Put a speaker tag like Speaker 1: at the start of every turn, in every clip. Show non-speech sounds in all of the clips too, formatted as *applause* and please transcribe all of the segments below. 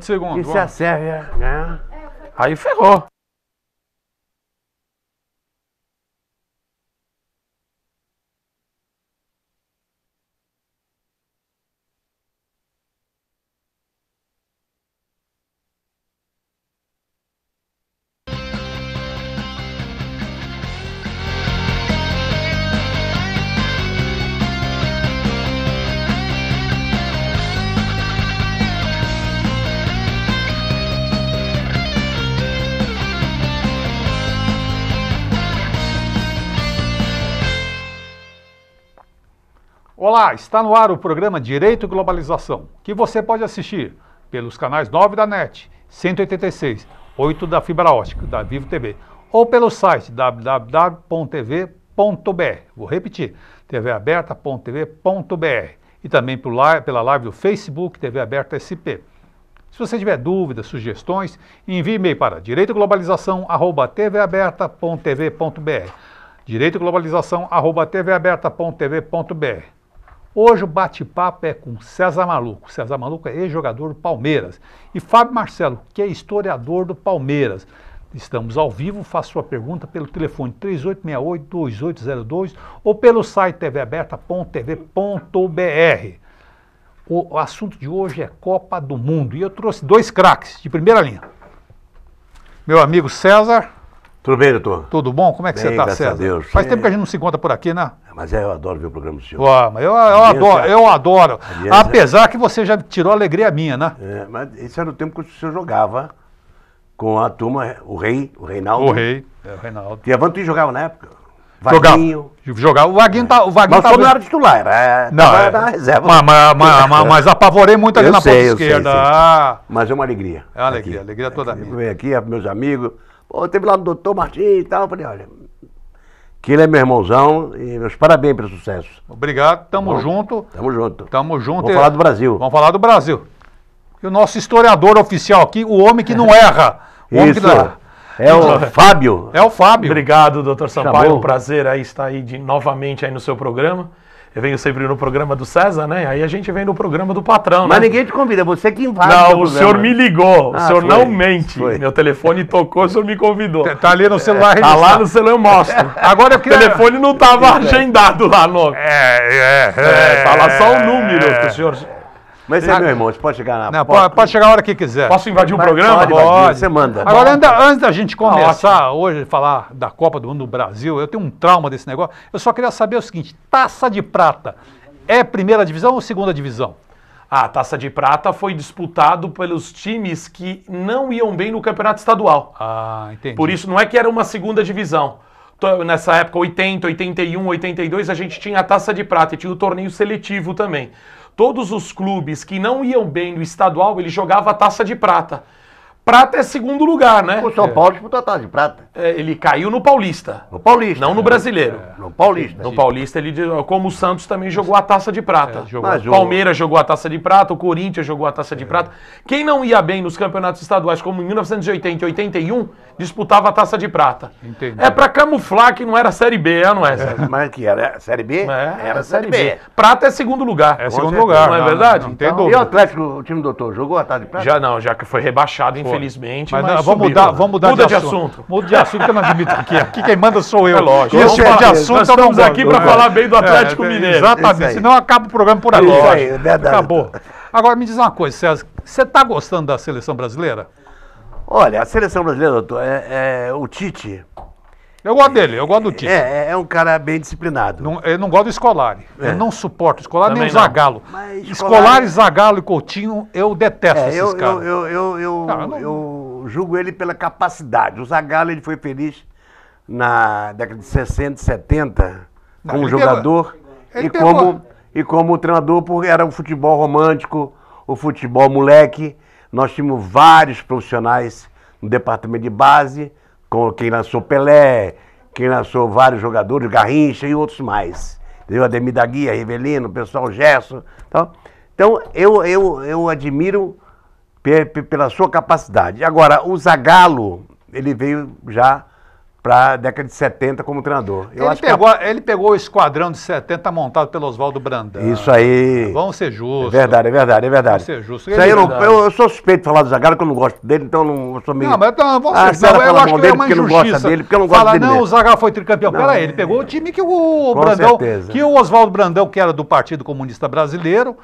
Speaker 1: 20 segundos.
Speaker 2: E se a. Sérvia ganhar?
Speaker 3: Aí ferrou.
Speaker 1: Olá, está no ar o programa Direito e Globalização, que você pode assistir pelos canais 9 da NET, 186, 8 da fibra ótica, da Vivo TV, ou pelo site www.tv.br. Vou repetir, tvaberta.tv.br e também pela live do Facebook TV Aberta SP. Se você tiver dúvidas, sugestões, envie e-mail para direitoglobalização@tvaberta.tv.br. direitoglobalização@tvaberta.tv.br. Hoje o bate-papo é com César Maluco. César Maluco é ex-jogador do Palmeiras. E Fábio Marcelo, que é historiador do Palmeiras. Estamos ao vivo, faça sua pergunta pelo telefone 3868-2802 ou pelo site tvaberta.tv.br. O, assunto de hoje é Copa do Mundo e eu trouxe dois craques de primeira linha. Meu amigo César,
Speaker 2: Tudo bem, doutor?
Speaker 1: tudo bom? Como é que
Speaker 2: Bem,
Speaker 1: você está,
Speaker 2: graças a
Speaker 1: César?
Speaker 2: Deus.
Speaker 1: Faz
Speaker 2: É.
Speaker 1: tempo que a gente não se encontra por aqui, né?
Speaker 2: Mas é, eu adoro ver o programa do senhor.
Speaker 1: Ué, mas eu, eu adoro, eu adoro.
Speaker 2: Aliança-
Speaker 1: Apesar que você já tirou a alegria minha, né?
Speaker 2: É, mas esse era o tempo que o senhor jogava com a turma, o rei, o Reinaldo.
Speaker 1: O rei, é, o Reinaldo.
Speaker 2: E a Vantuí jogava na época. Vaguinho.
Speaker 1: Jogava. O Vaguinho tá. O Vaguinho
Speaker 2: Mas não era titular, era
Speaker 1: Não,
Speaker 2: tava
Speaker 1: é-
Speaker 2: na reserva.
Speaker 1: Mas, mas, *laughs* mas, mas- apavorei muito ali
Speaker 2: Eu
Speaker 1: na
Speaker 2: sei,
Speaker 1: ponta
Speaker 2: eu sei,
Speaker 1: esquerda.
Speaker 2: sei.
Speaker 1: Ah,
Speaker 2: Mas é uma alegria.
Speaker 1: É uma alegria, alegria toda
Speaker 2: aqui,
Speaker 1: minha.
Speaker 2: Vem aqui, meus amigos. Pô, teve lá no doutor Martins e tal. Eu falei, olha, que ele é meu irmãozão e meus parabéns pelo sucesso.
Speaker 1: obrigado, tamo
Speaker 2: Bom.
Speaker 1: junto.
Speaker 2: Tamo junto.
Speaker 1: Tamo junto.
Speaker 2: Vamos falar do Brasil.
Speaker 1: Vamos falar do Brasil. E o nosso historiador oficial aqui, o homem que não *laughs* erra. O homem que
Speaker 2: Isso.
Speaker 1: não erra.
Speaker 2: É o Fábio.
Speaker 1: É o Fábio.
Speaker 3: Obrigado, doutor Sampaio.
Speaker 2: Chamou.
Speaker 3: Um prazer aí estar aí de, novamente aí no seu programa. Eu venho sempre no programa do César, né? Aí a gente vem no programa do patrão,
Speaker 2: Mas
Speaker 3: né?
Speaker 2: ninguém te convida, você que invade.
Speaker 3: Não, o senhor me ligou. O
Speaker 2: Ah,
Speaker 3: senhor
Speaker 2: foi.
Speaker 3: não mente.
Speaker 2: Foi.
Speaker 3: Meu telefone tocou, o senhor me convidou.
Speaker 1: Tá- Tá ali no celular
Speaker 3: Tá lá no celular, eu mostro.
Speaker 1: Agora eu
Speaker 3: O telefone não tava agendado lá no.
Speaker 1: É, é,
Speaker 3: É, tá lá só o número que o senhor.
Speaker 2: Mas você é meu irmão, você pode chegar na
Speaker 1: Não,
Speaker 2: porta.
Speaker 1: pode, pode chegar a hora que quiser.
Speaker 3: Posso invadir o
Speaker 2: Mas
Speaker 3: programa?
Speaker 2: pode, invadir, Você manda.
Speaker 1: Agora, ainda, antes da gente começar hoje, falar da Copa do Mundo no Brasil, eu tenho um trauma desse negócio. Eu só queria saber o seguinte: taça de prata é primeira divisão ou segunda divisão?
Speaker 3: A Taça de Prata foi disputado pelos times que não iam bem no campeonato estadual.
Speaker 1: Ah, entendi.
Speaker 3: Por isso, não é que era uma segunda divisão. Nessa época, 80, 81, 82, a gente tinha a Taça de Prata e tinha o torneio seletivo também. Todos os clubes que não iam bem no estadual, ele jogava a Taça de Prata. Prata é segundo lugar, né?
Speaker 2: O São Paulo disputou a taça de prata.
Speaker 3: É, Ele caiu no Paulista,
Speaker 2: No Paulista.
Speaker 3: não no Brasileiro.
Speaker 2: No Paulista.
Speaker 3: No Paulista, ele, como o Santos também jogou a Taça de Prata.
Speaker 1: É, jogou.
Speaker 2: O-
Speaker 3: Palmeiras jogou a Taça de Prata, o Corinthians jogou a Taça de Prata. Quem não ia bem nos campeonatos estaduais, como em 1980 e 81, disputava a Taça de Prata.
Speaker 1: Entendi.
Speaker 3: É pra camuflar que não era Série B, é, não é? César?
Speaker 2: Mas que era Série B?
Speaker 3: É,
Speaker 2: era Série B.
Speaker 3: Prata é segundo lugar.
Speaker 1: É segundo
Speaker 2: certeza.
Speaker 1: lugar.
Speaker 3: Não é verdade?
Speaker 1: Não, tem
Speaker 3: Então-
Speaker 2: E o. Atlético, o time do doutor, jogou a taça de prata?
Speaker 3: Já não, já que foi rebaixado, infelizmente.
Speaker 1: Mas,
Speaker 3: Mas,
Speaker 1: não, vamos mudar, vamos mudar
Speaker 3: Muda
Speaker 1: de, assunto. Muda de assunto que eu não admito aqui. Aqui quem manda sou eu.
Speaker 3: É lógico.
Speaker 1: Esse
Speaker 3: Vamos
Speaker 1: tipo de assunto
Speaker 3: nós
Speaker 1: não
Speaker 3: estamos aqui pra
Speaker 1: É.
Speaker 3: falar bem do Atlético
Speaker 1: É,
Speaker 3: Mineiro.
Speaker 1: Exatamente,
Speaker 2: Isso
Speaker 1: senão acaba o programa por ali.
Speaker 2: Isso aí, é.
Speaker 1: Acabou. Agora me diz uma coisa, César. Você está gostando da seleção brasileira?
Speaker 2: Olha, a seleção brasileira, doutor, é, é- o Tite
Speaker 1: Eu gosto dele, eu gosto do Tite.
Speaker 2: é, é um cara bem disciplinado.
Speaker 1: Não, eu não gosto do Scolari. Eu não suporto o Scolari nem o
Speaker 3: Também.
Speaker 1: Zagallo.
Speaker 2: Mas
Speaker 1: Scolari,
Speaker 2: Scolari-
Speaker 1: Zagallo e Coutinho, eu detesto
Speaker 2: É,
Speaker 1: esses
Speaker 2: eu,
Speaker 1: caras.
Speaker 2: eu, eu, eu, eu,
Speaker 1: Não, eu não-
Speaker 2: eu julgo ele pela capacidade. O Zagallo ele foi feliz na década de 60, 70
Speaker 1: Não,
Speaker 2: como jogador e,
Speaker 1: pegou-
Speaker 2: como, e como treinador, porque era o futebol romântico, o futebol moleque. Nós tínhamos vários profissionais no departamento de base, com quem lançou Pelé, quem lançou vários jogadores, Garrincha e outros mais. Entendeu? Ademir da Guia, Rivelino, o pessoal Gerson. Então, então eu, eu, eu admiro pela sua capacidade. Agora, o Zagallo, ele veio já para a década de 70 como treinador. Eu
Speaker 1: Ele
Speaker 2: acho que a-
Speaker 1: pegou, ele pegou o esquadrão de 70 montado pelo Oswaldo Brandão.
Speaker 2: Isso aí.
Speaker 1: Vamos ser justos.
Speaker 2: É verdade, é verdade, é verdade.
Speaker 1: Vamos ser justos.
Speaker 2: Isso aí eu, não- eu, eu sou suspeito de falar do Zagallo, que eu não gosto dele, então eu, não, sou meio.
Speaker 1: Não, mas então, vamos
Speaker 2: Ah,
Speaker 1: ser, não, eu acho que é uma
Speaker 2: porque não gosta
Speaker 1: injustiça.
Speaker 2: dele, porque eu não gosto
Speaker 1: Fala,
Speaker 2: dele
Speaker 1: não,
Speaker 2: mesmo.
Speaker 1: o Zagallo foi tricampeão.
Speaker 2: Não,
Speaker 1: Peraí,
Speaker 2: é-
Speaker 1: ele pegou o time que o Brandão,
Speaker 2: certeza.
Speaker 1: que o Oswaldo Brandão, que era do Partido Comunista Brasileiro,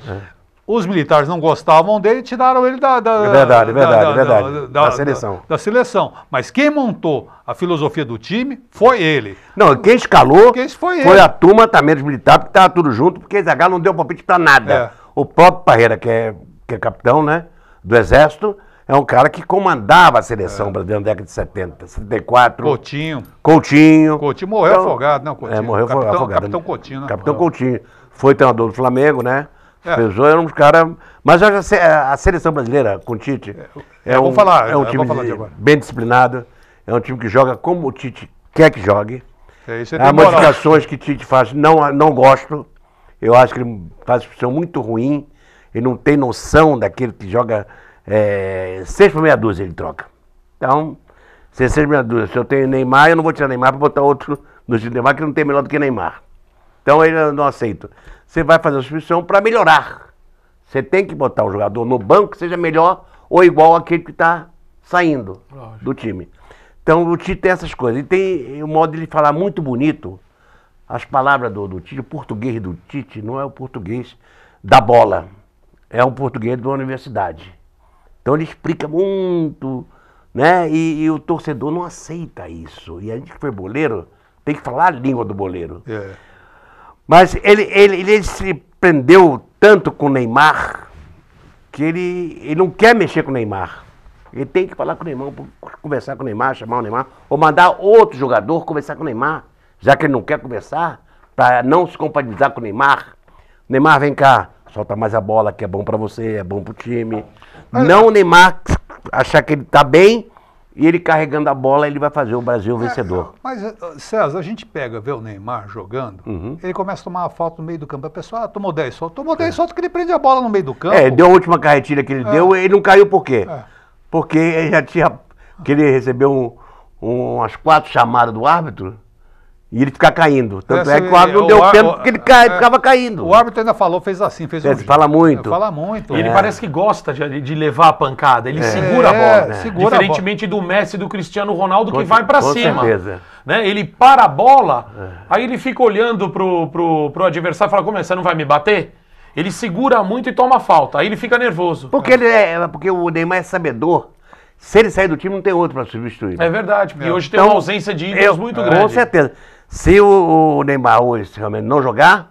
Speaker 1: os militares não gostavam dele e tiraram ele da, da-
Speaker 2: É verdade, é
Speaker 1: da-
Speaker 2: verdade,
Speaker 1: da-
Speaker 2: é verdade. Da seleção.
Speaker 1: Da, seleção. Mas quem montou a filosofia do time foi ele.
Speaker 2: Não, quem escalou
Speaker 1: Quem foi
Speaker 2: foi a turma também dos militares, porque estava tudo junto, porque Zagallo não deu palpite para nada.
Speaker 1: É.
Speaker 2: O próprio Parreira, que é, que é capitão né, do Exército, é um cara que comandava a
Speaker 1: É.
Speaker 2: seleção brasileira na década de 70, 74.
Speaker 1: Coutinho.
Speaker 2: Coutinho.
Speaker 1: Coutinho morreu afogado, não, Coutinho.
Speaker 2: É, morreu
Speaker 1: Capitão-
Speaker 2: afogado.
Speaker 1: Capitão Coutinho, né?
Speaker 2: Capitão. Coutinho. Foi treinador do Flamengo, né?
Speaker 1: É.
Speaker 2: Pesou, era um cara. Mas sei, a seleção brasileira, com o Tite, é,
Speaker 1: eu
Speaker 2: um,
Speaker 1: falar,
Speaker 2: é um time bem disciplinado, é um time que joga como o Tite quer que jogue.
Speaker 1: É, isso
Speaker 2: As
Speaker 1: tem moral.
Speaker 2: modificações que Tite faz, não, não gosto. Eu acho que ele faz opção muito ruim. Ele não tem noção daquele que joga é, seis por meia dúzia, ele troca. Então, se é seis por meia dúzia, se eu tenho Neymar, eu não vou tirar Neymar para botar outro no time Neymar que não tem melhor do que Neymar. Então ele eu não aceito. Você vai fazer a substituição para melhorar. Você tem que botar o jogador no banco que seja melhor ou igual aquele que está saindo
Speaker 3: Lógico.
Speaker 2: do time. Então o Tite tem essas coisas. E tem o modo de ele falar muito bonito. As palavras do, do Tite, o português do Tite não é o português da bola. É um português uma universidade. Então ele explica muito, né? E, e o torcedor não aceita isso. E a gente que foi boleiro tem que falar a língua do boleiro.
Speaker 1: É.
Speaker 2: Mas ele, ele, ele se prendeu tanto com o Neymar que ele, ele não quer mexer com o Neymar. Ele tem que falar com o Neymar, conversar com o Neymar, chamar o Neymar, ou mandar outro jogador conversar com o Neymar, já que ele não quer conversar, para não se compatibilizar com o Neymar. Neymar, vem cá, solta mais a bola que é bom para você, é bom pro time. Não o Neymar achar que ele tá bem e ele carregando a bola, ele vai fazer o Brasil vencedor.
Speaker 1: Mas, eh, César, a gente pega, vê o Neymar jogando,
Speaker 2: Uhum.
Speaker 1: ele começa a tomar uma falta no meio do campo. A pessoa, ah, tomou 10 soltos. Tomou 10 soltos que ele prende a bola no meio do campo.
Speaker 2: É, deu a última carretilha que ele deu, ele não caiu por quê?
Speaker 1: É.
Speaker 2: Porque ele já tinha. que ele recebeu um- um- umas quatro chamadas do árbitro e ele ficar caindo. Tanto é,
Speaker 1: Essa-
Speaker 2: que o árbitro não
Speaker 1: o
Speaker 2: deu tempo
Speaker 1: o-
Speaker 2: porque ele cai,
Speaker 1: é,
Speaker 2: ficava caindo.
Speaker 1: O árbitro ainda falou, fez assim, fez
Speaker 2: É,
Speaker 1: um
Speaker 2: ele fala muito.
Speaker 1: Fala muito.
Speaker 3: E ele
Speaker 1: é.
Speaker 3: parece que gosta de, de levar a pancada, ele segura a
Speaker 1: É,
Speaker 3: bola.
Speaker 1: segura a
Speaker 3: Diferentemente do Messi e do Cristiano Ronaldo que
Speaker 2: Com-
Speaker 3: vai pra
Speaker 2: com
Speaker 3: cima.
Speaker 2: certeza.
Speaker 3: Né? Ele para a bola, aí ele fica olhando pro, pro, pro adversário e fala: Como é? Você não vai me bater? Ele segura muito e toma falta. Aí ele fica nervoso.
Speaker 2: Porque, ele é, porque o Neymar é sabedor. Se ele sair do time, não tem outro para substituir.
Speaker 3: É verdade, porque
Speaker 1: É.
Speaker 3: hoje tem uma ausência de ídolos
Speaker 2: eu-
Speaker 3: muito
Speaker 2: Com
Speaker 3: grande.
Speaker 2: certeza. Se o, Neymar hoje realmente não jogar,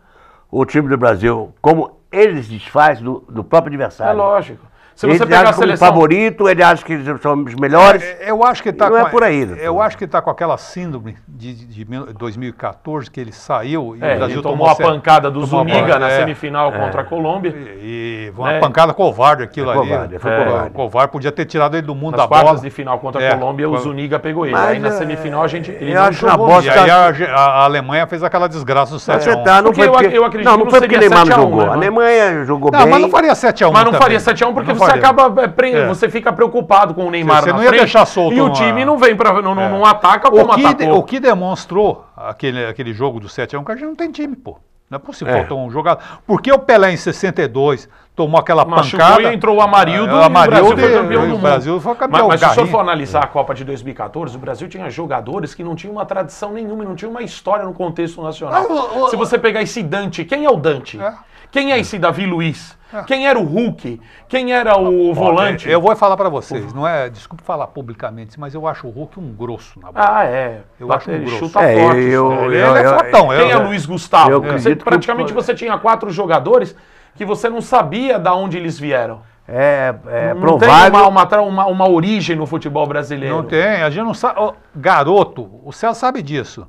Speaker 2: o time do Brasil, como ele se desfaz do, do próprio
Speaker 3: É
Speaker 2: adversário.
Speaker 3: lógico. Se
Speaker 2: ele
Speaker 3: você
Speaker 2: acha
Speaker 3: pegar a
Speaker 2: como
Speaker 3: seleção.
Speaker 2: favorito, ele acha que eles são os melhores.
Speaker 1: É, Eu acho que ele tá
Speaker 2: Não
Speaker 1: com
Speaker 2: é por aí, doutor.
Speaker 1: Eu acho que está com aquela síndrome de, de, de mil- 2014 que ele saiu e
Speaker 3: É,
Speaker 1: o Brasil
Speaker 3: ele tomou a pancada do
Speaker 1: tomou
Speaker 3: Zuniga na
Speaker 1: é.
Speaker 3: semifinal contra a Colômbia.
Speaker 1: E, e uma
Speaker 3: Né?
Speaker 1: pancada covarde aquilo
Speaker 2: É
Speaker 1: ali.
Speaker 2: covarde, foi
Speaker 1: É,
Speaker 2: covarde.
Speaker 1: covarde. Podia ter tirado ele do mundo
Speaker 3: Nas
Speaker 1: da
Speaker 3: quartas
Speaker 1: bola.
Speaker 3: de final contra
Speaker 1: É,
Speaker 3: a Colômbia, o Zuniga pegou ele.
Speaker 2: Mas,
Speaker 3: aí na
Speaker 2: é,
Speaker 3: semifinal a gente. Ele
Speaker 2: eu
Speaker 3: não
Speaker 2: acho
Speaker 3: jogou
Speaker 2: bosta.
Speaker 1: E aí a, Arge- a- a Alemanha fez aquela desgraça do 7
Speaker 2: Você
Speaker 1: a 1.
Speaker 2: tá, não
Speaker 3: Porque
Speaker 2: foi
Speaker 3: eu
Speaker 2: porque,
Speaker 3: ac- eu acredito
Speaker 2: não,
Speaker 3: que
Speaker 2: não foi porque o Neymar não
Speaker 3: 7 a 1,
Speaker 2: jogou.
Speaker 3: né,
Speaker 2: A? Alemanha jogou
Speaker 1: Não,
Speaker 2: bem.
Speaker 1: mas não faria 7 a 1
Speaker 3: Mas não faria 7x1 porque
Speaker 1: Não
Speaker 3: você acaba. é, pre-
Speaker 1: É.
Speaker 3: Você fica preocupado com o Neymar.
Speaker 1: Você
Speaker 3: na
Speaker 1: não ia
Speaker 3: frente,
Speaker 1: deixar solto
Speaker 3: E o
Speaker 1: uma-
Speaker 3: time não vem para. Não, não,
Speaker 1: É.
Speaker 3: não ataca como
Speaker 1: O que, de- o que demonstrou aquele, aquele jogo do 7 a 1 que a gente não tem time, pô. Não é possível,
Speaker 2: É.
Speaker 1: faltou um jogador. Porque o Pelé em 62 tomou aquela
Speaker 3: Machucou
Speaker 1: pancada.
Speaker 3: e entrou o Amarildo
Speaker 1: É,
Speaker 3: e
Speaker 1: o
Speaker 3: o
Speaker 1: Amarildo
Speaker 3: Brasil foi
Speaker 1: e-
Speaker 3: campeão
Speaker 1: e
Speaker 3: do
Speaker 1: o. Brasil foi campeão,
Speaker 3: Mas, mas se o for analisar a Copa de 2014, o Brasil tinha jogadores que não tinham uma tradição nenhuma, não tinha uma história no contexto nacional.
Speaker 1: Ah, o- o-
Speaker 3: Se você pegar esse Dante, quem é o Dante?
Speaker 1: É.
Speaker 3: Quem é esse Davi Luiz? Quem era o Hulk? Quem era o volante?
Speaker 1: Eu vou falar pra vocês, não é, desculpe falar publicamente, mas eu acho o Hulk um grosso na bola.
Speaker 3: Ah, é.
Speaker 1: Eu
Speaker 3: Bate-
Speaker 1: acho um
Speaker 3: ele
Speaker 1: grosso.
Speaker 3: chuta
Speaker 2: É,
Speaker 3: forte.
Speaker 2: eu-
Speaker 1: ele,
Speaker 2: eu-
Speaker 1: ele é
Speaker 2: eu-
Speaker 1: fortão.
Speaker 3: Quem é Luiz Gustavo?
Speaker 2: eu
Speaker 3: Você- praticamente você tinha quatro jogadores que você não sabia de onde eles vieram.
Speaker 2: É, é
Speaker 3: não
Speaker 2: provável.
Speaker 3: tem uma, uma, uma, origem no futebol brasileiro.
Speaker 1: Não tem, a gente não sabe. ó, garoto, o César sabe disso.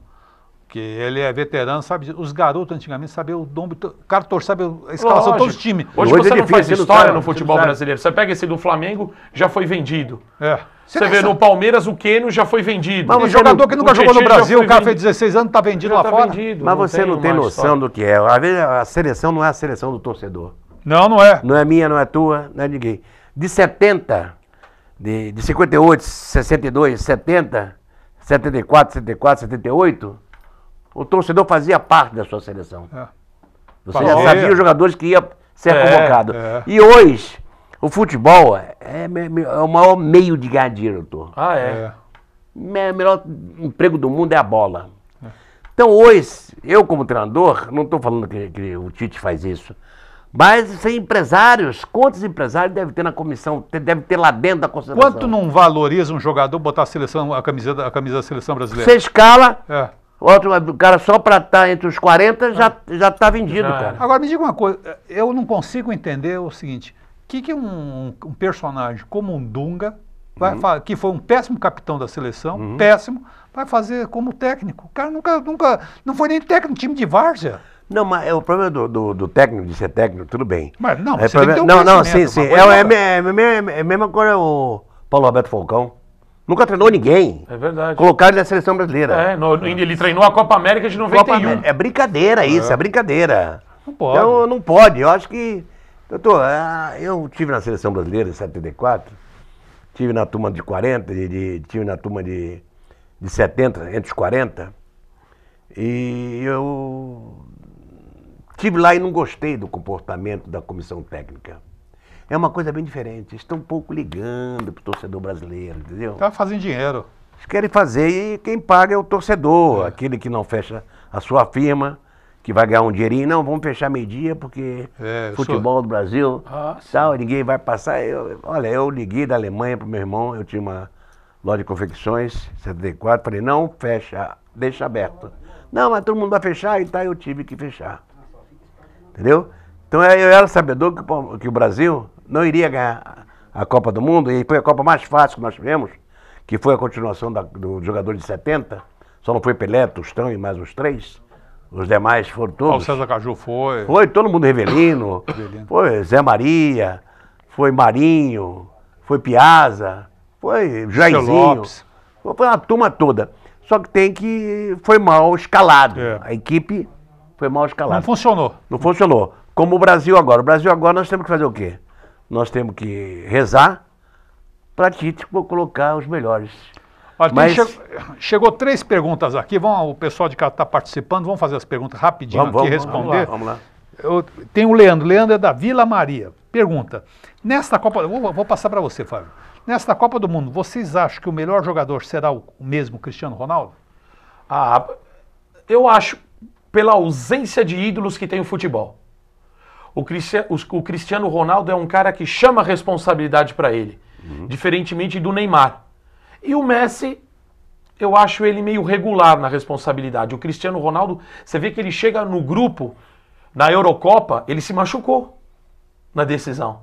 Speaker 1: Que ele é veterano, sabe. Os garotos antigamente sabiam o nome. O cara torce, sabe a escalação de todos os times.
Speaker 3: Hoje,
Speaker 2: Hoje
Speaker 3: você
Speaker 2: é
Speaker 3: não faz
Speaker 2: você não
Speaker 3: história
Speaker 2: sabe,
Speaker 3: no
Speaker 2: você
Speaker 3: futebol
Speaker 2: não
Speaker 3: brasileiro. Você pega esse do Flamengo, já foi vendido.
Speaker 1: É.
Speaker 3: Você
Speaker 1: nem
Speaker 3: vê no Palmeiras, o Keno já foi vendido.
Speaker 2: Mas
Speaker 1: Tem
Speaker 2: você
Speaker 1: jogador
Speaker 2: não-
Speaker 1: que nunca jogou no Brasil, o cara fez 16 anos, tá vendido
Speaker 3: Já
Speaker 1: lá
Speaker 3: tá
Speaker 1: fora.
Speaker 3: vendido,
Speaker 2: Mas você não tem noção
Speaker 3: história.
Speaker 2: do que é. Às vezes a seleção não é a seleção do torcedor.
Speaker 1: Não, não é.
Speaker 2: Não é minha, não é tua, não é ninguém. De 70, de, de 58, 62, 70, 74, 74, 78, o torcedor fazia parte da sua seleção.
Speaker 1: É.
Speaker 2: Você
Speaker 1: Fazia.
Speaker 2: já sabia os jogadores que ia ser
Speaker 3: É,
Speaker 2: convocado.
Speaker 1: é.
Speaker 2: E hoje, o futebol é, me- é o maior meio de ganhar dinheiro, doutor.
Speaker 3: Ah, é.
Speaker 1: É.
Speaker 2: O melhor emprego do mundo é a bola. Então hoje, eu como treinador, não estou falando que, que o Tite faz isso, mas sem empresários, quantos empresários deve ter na comissão, deve ter lá dentro da concentração?
Speaker 1: Quanto não valoriza um jogador botar a seleção, a camisa, da- a camisa da seleção brasileira?
Speaker 2: Você escala,
Speaker 1: É.
Speaker 2: outro o cara só para estar entre os 40 já, já tá vendido,
Speaker 3: Já
Speaker 2: cara.
Speaker 1: Agora me diga uma coisa, eu não consigo entender o seguinte: o que, que um, um personagem como um Dunga, vai
Speaker 2: Uhum.
Speaker 1: que foi um péssimo capitão da seleção, péssimo, vai fazer como técnico? O cara nunca, nunca, não foi nem técnico time de várzea.
Speaker 2: Não, mas é o problema do, do, do técnico, de ser técnico, tudo bem.
Speaker 1: Mas não,
Speaker 2: é
Speaker 1: você tem que ter um
Speaker 2: não, não, sim, sim. É, é,
Speaker 1: é-
Speaker 2: é, é a mesma coisa o Paulo Roberto Falcão. Nunca treinou ninguém.
Speaker 3: É verdade.
Speaker 2: Colocaram ele na seleção brasileira.
Speaker 3: É, no- ele treinou a Copa América de
Speaker 2: Copa
Speaker 3: 91.
Speaker 2: América. É brincadeira isso, é, brincadeira.
Speaker 1: Não pode.
Speaker 2: Então não pode. Eu acho que. Doutor, ah, eu tive na seleção brasileira em 74, tive na turma de 40, de, de- tive na turma de, de 70, entre os 40. E eu tive lá e não gostei do comportamento da comissão técnica. É uma coisa bem diferente. Eles Estão um pouco ligando pro torcedor brasileiro, entendeu?
Speaker 1: Tá fazendo dinheiro.
Speaker 2: Eles querem fazer e quem paga é o torcedor, aquele que não fecha a sua firma, que vai ganhar um dinheirinho. Não, vamos fechar meio-dia porque
Speaker 1: É,
Speaker 2: futebol do Brasil,
Speaker 3: Ah, sim.
Speaker 2: tal, ninguém vai passar. Eu- olha, eu liguei da Alemanha pro meu irmão, eu tinha uma loja de confecções, 74, falei, não, fecha, deixa aberto. Não, mas todo mundo vai fechar e tá, eu tive que fechar. Entendeu? Então eu eu era sabedor que, o o Brasil não iria ganhar a Copa do Mundo, e foi a Copa mais fácil que nós tivemos, que foi a continuação da- do jogador de 70. Só não foi Pelé, Tostão e mais os três. Os demais foram todos.
Speaker 1: César Caju foi.
Speaker 2: Foi todo mundo Revelino, *coughs*
Speaker 1: Rivelino.
Speaker 2: foi Zé Maria, foi Marinho, foi Piazza, foi Jairzinho. Foi uma turma toda. Só que tem que. Foi mal escalado.
Speaker 1: É.
Speaker 2: A equipe foi mal
Speaker 1: Não
Speaker 2: escalada.
Speaker 1: funcionou.
Speaker 2: Não funcionou. Como o Brasil agora. O Brasil agora nós temos que fazer o quê? Nós temos que rezar para Tite colocar os melhores.
Speaker 1: Olha,
Speaker 2: Mas-
Speaker 1: che- chegou três perguntas aqui. Vamos, o pessoal de cá está participando. Vamos fazer as perguntas rapidinho
Speaker 2: Vamos,
Speaker 1: aqui
Speaker 2: vamos,
Speaker 1: responder.
Speaker 2: vamos lá, vamos lá.
Speaker 1: Eu, tem o Leandro. Leandro é da Vila Maria. Pergunta: Nesta Copa. Vou, vou passar para você, Fábio. Nesta Copa do Mundo, vocês acham que o melhor jogador será o mesmo Cristiano Ronaldo?
Speaker 3: Ah, eu acho, pela ausência de ídolos que tem o futebol. O, Cristiano Ronaldo é um cara que chama a responsabilidade para ele, diferentemente do Neymar. E o Messi, eu acho ele meio regular na responsabilidade. O Cristiano Ronaldo, você vê que ele chega no grupo, na Eurocopa, ele se machucou na decisão.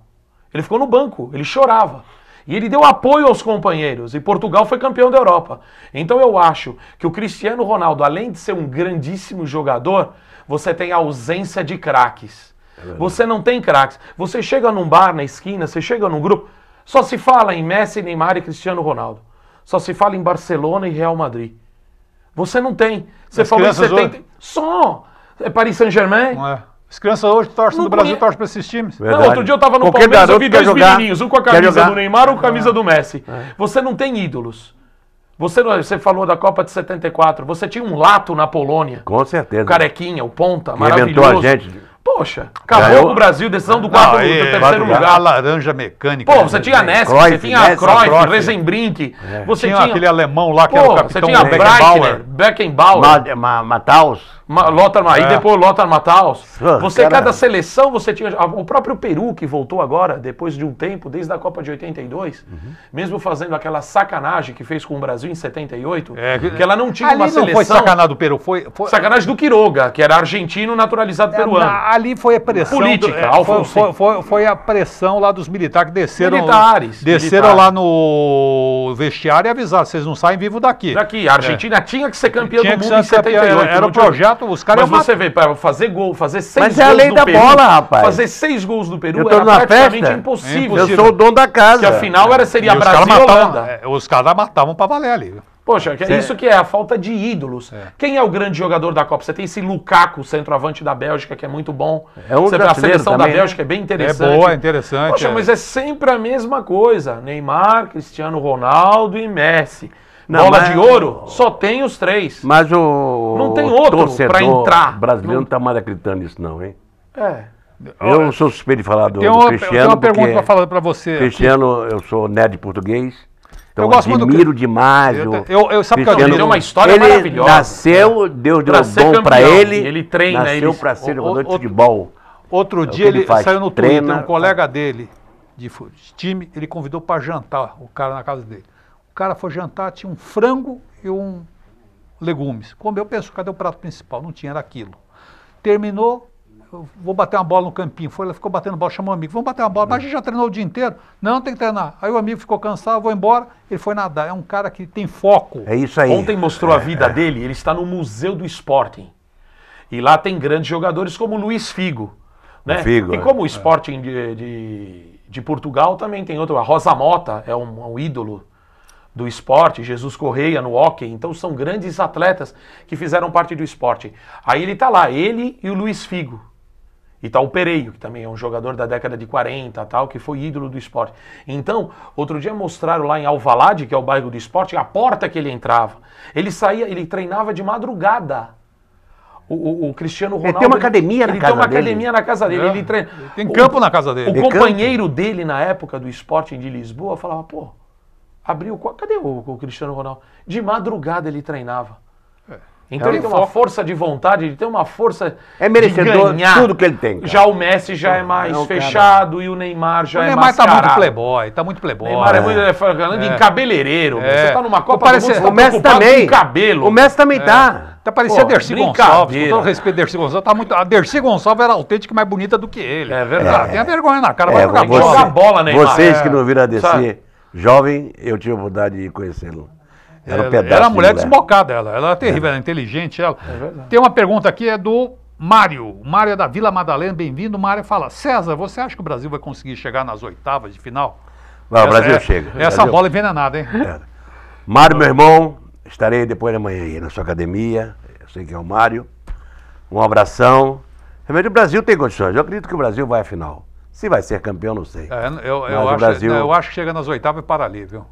Speaker 3: Ele ficou no banco, ele chorava. E ele deu apoio aos companheiros. E Portugal foi campeão da Europa. Então eu acho que o Cristiano Ronaldo, além de ser um grandíssimo jogador, você tem ausência de craques. Você não tem craques. Você chega num bar na esquina, você chega num grupo, só se fala em Messi, Neymar e Cristiano Ronaldo. Só se fala em Barcelona e Real Madrid. Você não tem. Você
Speaker 1: As
Speaker 3: falou em
Speaker 1: crianças
Speaker 3: 70. Só! É Paris Saint-Germain?
Speaker 1: Não é? As crianças hoje torcem
Speaker 3: Não
Speaker 1: do Brasil, torcem para esses times.
Speaker 3: Não, outro dia eu tava no
Speaker 2: Qualquer
Speaker 3: Palmeiras, eu vi dois
Speaker 2: jogar,
Speaker 3: menininhos, um com a camisa do Neymar, um com a camisa do Messi. Você não tem ídolos. Você, não- você falou da Copa de 74, você tinha um Lato na Polônia,
Speaker 2: Com certeza.
Speaker 3: o Carequinha, o Ponta,
Speaker 2: Que
Speaker 3: maravilhoso.
Speaker 2: a gente.
Speaker 3: Poxa, acabou
Speaker 2: Ganhou.
Speaker 3: com o Brasil, decisão do, quarto, do
Speaker 1: aí,
Speaker 3: terceiro lugar.
Speaker 1: A laranja mecânica.
Speaker 3: Pô, você tinha Nesp, você
Speaker 2: Cruyff,
Speaker 3: tinha
Speaker 2: Nesp,
Speaker 3: Cruyff,
Speaker 2: Cruyff.
Speaker 3: Rezenbrink, você
Speaker 1: tinha,
Speaker 3: tinha...
Speaker 1: aquele alemão lá que era o
Speaker 3: Pô,
Speaker 1: capitão
Speaker 3: você tinha
Speaker 1: Beckenbauer.
Speaker 3: Breitner, Beckenbauer,
Speaker 2: ma, Mataus.
Speaker 3: Lothar, Ma-
Speaker 1: É.
Speaker 3: e depois Lothar Matthaus. Você,
Speaker 2: cara.
Speaker 3: cada seleção, você tinha. O próprio Peru, que voltou agora, depois de um tempo, desde a Copa de 82,
Speaker 1: Uhum.
Speaker 3: mesmo fazendo aquela sacanagem que fez com o Brasil em 78,
Speaker 1: É,
Speaker 3: que ela não tinha
Speaker 1: ali
Speaker 3: uma
Speaker 1: não
Speaker 3: seleção.
Speaker 1: foi sacanagem do Peru, foi... foi
Speaker 3: Sacanagem do Quiroga, que era argentino naturalizado
Speaker 1: É,
Speaker 3: peruano.
Speaker 1: na- ali foi a pressão.
Speaker 3: Política,
Speaker 1: do- é, foi, foi, foi- foi a pressão lá dos militares que desceram.
Speaker 3: Militares,
Speaker 1: Desceram
Speaker 3: militares.
Speaker 1: lá no vestiário e avisaram: vocês não saem vivos daqui.
Speaker 3: Daqui, a Argentina tinha que ser campeã
Speaker 1: É. Tinha
Speaker 3: do mundo em
Speaker 1: ser campeã,
Speaker 3: 78.
Speaker 1: era
Speaker 3: não
Speaker 1: o
Speaker 3: tinha-
Speaker 1: os caras
Speaker 3: Mas
Speaker 1: iam
Speaker 3: você vê, para fazer gol, fazer seis
Speaker 2: Mas é a
Speaker 3: gols
Speaker 2: lei
Speaker 3: do
Speaker 2: da
Speaker 3: Peru,
Speaker 2: bola, rapaz.
Speaker 3: Fazer seis gols do Peru
Speaker 2: na
Speaker 3: praticamente
Speaker 2: festa.
Speaker 3: impossível.
Speaker 2: Eu sou o dono da casa.
Speaker 3: Que a final era, seria
Speaker 1: E os caras
Speaker 3: Brasil e
Speaker 1: matavam,
Speaker 3: Holanda.
Speaker 1: é, os caras matavam pra valer ali.
Speaker 3: Poxa, é isso que é a falta de ídolos. Quem é o grande jogador da Copa? Você tem esse Lukaku, centroavante da Bélgica, que é muito bom.
Speaker 2: É um
Speaker 3: Você vê a seleção
Speaker 2: também,
Speaker 3: da
Speaker 2: né?
Speaker 3: Bélgica é bem
Speaker 1: É
Speaker 3: interessante.
Speaker 1: boa, é interessante.
Speaker 3: Poxa,
Speaker 1: é.
Speaker 3: mas é sempre a mesma coisa. Neymar, Cristiano Ronaldo e Messi.
Speaker 2: Não,
Speaker 3: Bola
Speaker 2: mas-
Speaker 3: de ouro, só tem os três.
Speaker 2: Mas o.
Speaker 3: Não tem
Speaker 2: o
Speaker 3: outro pra entrar.
Speaker 2: brasileiro
Speaker 3: Não-
Speaker 2: não tá mais acreditando nisso, não, hein?
Speaker 3: É.
Speaker 2: Eu sou suspeito de falar do,
Speaker 1: Tem
Speaker 2: do
Speaker 1: uma,
Speaker 2: Cristiano.
Speaker 1: tem uma pergunta para falar para você. aqui.
Speaker 2: Cristiano, eu sou neto de português. Então
Speaker 1: Eu gosto muito do
Speaker 2: demais.
Speaker 1: Eu-
Speaker 2: o
Speaker 1: eu- eu- sabe que eu
Speaker 2: Cristiano.
Speaker 1: admiro?
Speaker 3: Uma história
Speaker 2: ele
Speaker 3: maravilhosa.
Speaker 2: Nasceu, Deus deu
Speaker 3: ser
Speaker 2: dom pra
Speaker 3: campeão,
Speaker 2: ele.
Speaker 3: ele treina,
Speaker 2: Nasceu
Speaker 3: ele-
Speaker 2: pra ser
Speaker 1: o-
Speaker 2: jogador de
Speaker 1: o-
Speaker 2: futebol.
Speaker 1: Outro
Speaker 2: É o
Speaker 1: dia
Speaker 2: ele
Speaker 1: ele,
Speaker 2: faz,
Speaker 1: saiu no Twitter,
Speaker 2: treina,
Speaker 1: um colega dele de de time, ele convidou para jantar o cara na casa dele. O cara foi jantar, tinha um frango e um legumes. Comeu, pensou, cadê o prato principal? Não tinha, era aquilo. Terminou, eu vou bater uma bola no campinho. Foi, ele ficou batendo bola, chamou o amigo, vamos bater uma bola. Mas a gente já treinou o dia inteiro. Não, tem que treinar. Aí o amigo ficou cansado, vou embora. Ele foi nadar. É um cara que tem foco.
Speaker 2: É isso aí.
Speaker 3: Ontem mostrou a vida dele, ele está no Museu do Sporting. E lá tem grandes jogadores como o Luiz Figo. Né?
Speaker 2: Figo,
Speaker 3: e
Speaker 2: é.
Speaker 3: como o Sporting de, de, de Portugal também tem outro. A Rosa Mota é um, um ídolo do esporte, Jesus Correia no hockey. Então são grandes atletas que fizeram parte do esporte. Aí ele tá lá, ele e o Luiz Figo. E tá o Pereio, que também é um jogador da década de 40, tal, que foi ídolo do esporte. Então, outro dia mostraram lá em Alvalade, que é o bairro do esporte, a porta que ele entrava. Ele saía, ele treinava de madrugada. O, o- o Cristiano Ronaldo.
Speaker 2: tem uma academia na
Speaker 3: ele
Speaker 2: casa
Speaker 3: tem uma
Speaker 2: dele.
Speaker 3: academia na casa dele.
Speaker 1: É.
Speaker 3: Ele treina.
Speaker 1: Tem
Speaker 3: O-
Speaker 1: campo na casa dele.
Speaker 3: O
Speaker 2: Tem
Speaker 3: companheiro dele na época do Sporting de Lisboa falava, pô, abriu. Cadê o, o Cristiano Ronaldo? De madrugada ele treinava. Então
Speaker 2: É
Speaker 3: ele
Speaker 2: um
Speaker 3: tem uma
Speaker 1: foco.
Speaker 3: força de vontade, ele tem uma força
Speaker 2: É merecedor
Speaker 3: de ganhar.
Speaker 2: tudo que ele tem, cara.
Speaker 3: Já o Messi já é mais
Speaker 2: é um cara-
Speaker 3: fechado e o Neymar já
Speaker 1: o
Speaker 3: é
Speaker 1: Neymar tá muito playboy, tá muito playboy.
Speaker 3: Neymar é muito é, falando
Speaker 1: É.
Speaker 3: em cabeleireiro.
Speaker 1: É.
Speaker 3: Você tá numa Copa
Speaker 1: Parece-
Speaker 3: do Mundo, você
Speaker 1: o
Speaker 3: tá
Speaker 2: O Messi também.
Speaker 3: com cabelo.
Speaker 2: O Messi também tá.
Speaker 1: Tá parecendo a Dercy. Gonçalves. Com todo respeito, Dercy Gonçalves. Tá muito... A Dercy Gonçalves era autêntica e mais bonita do que ele.
Speaker 3: É verdade.
Speaker 1: Ah, Tenha vergonha na cara, vai
Speaker 2: É,
Speaker 1: jogar
Speaker 3: você-
Speaker 1: bola.
Speaker 3: jogar bola, Neymar.
Speaker 2: Vocês
Speaker 1: É,
Speaker 2: que não viram a DC,
Speaker 3: sabe?
Speaker 2: Jovem, eu tive a oportunidade de conhecê-lo. Era um
Speaker 1: Ela-
Speaker 2: pedaço
Speaker 1: Era uma
Speaker 2: de
Speaker 1: mulher desbocada, ela. Ela era terrível, ela é inteligente. Ela.
Speaker 3: verdade.
Speaker 1: Tem uma pergunta aqui, é do Mário. Mário é da Vila Madalena, bem-vindo. Mário fala, César, você acha que o Brasil vai conseguir chegar nas oitavas de final?
Speaker 2: Vai, o Brasil
Speaker 1: é,
Speaker 2: chega.
Speaker 1: Essa
Speaker 2: Brasil-
Speaker 1: bola envenenada, hein?
Speaker 2: É. Mário, meu irmão, estarei depois da manhã aí na sua academia. Eu sei que é o Mário. Um abração. Realmente o Brasil tem condições. Eu acredito que o Brasil vai à final. Se vai ser campeão, não sei.
Speaker 1: É, eu,
Speaker 2: Mas
Speaker 1: eu,
Speaker 2: o
Speaker 1: acho,
Speaker 2: Brasil-
Speaker 1: eu acho que chega nas oitavas e para ali, viu?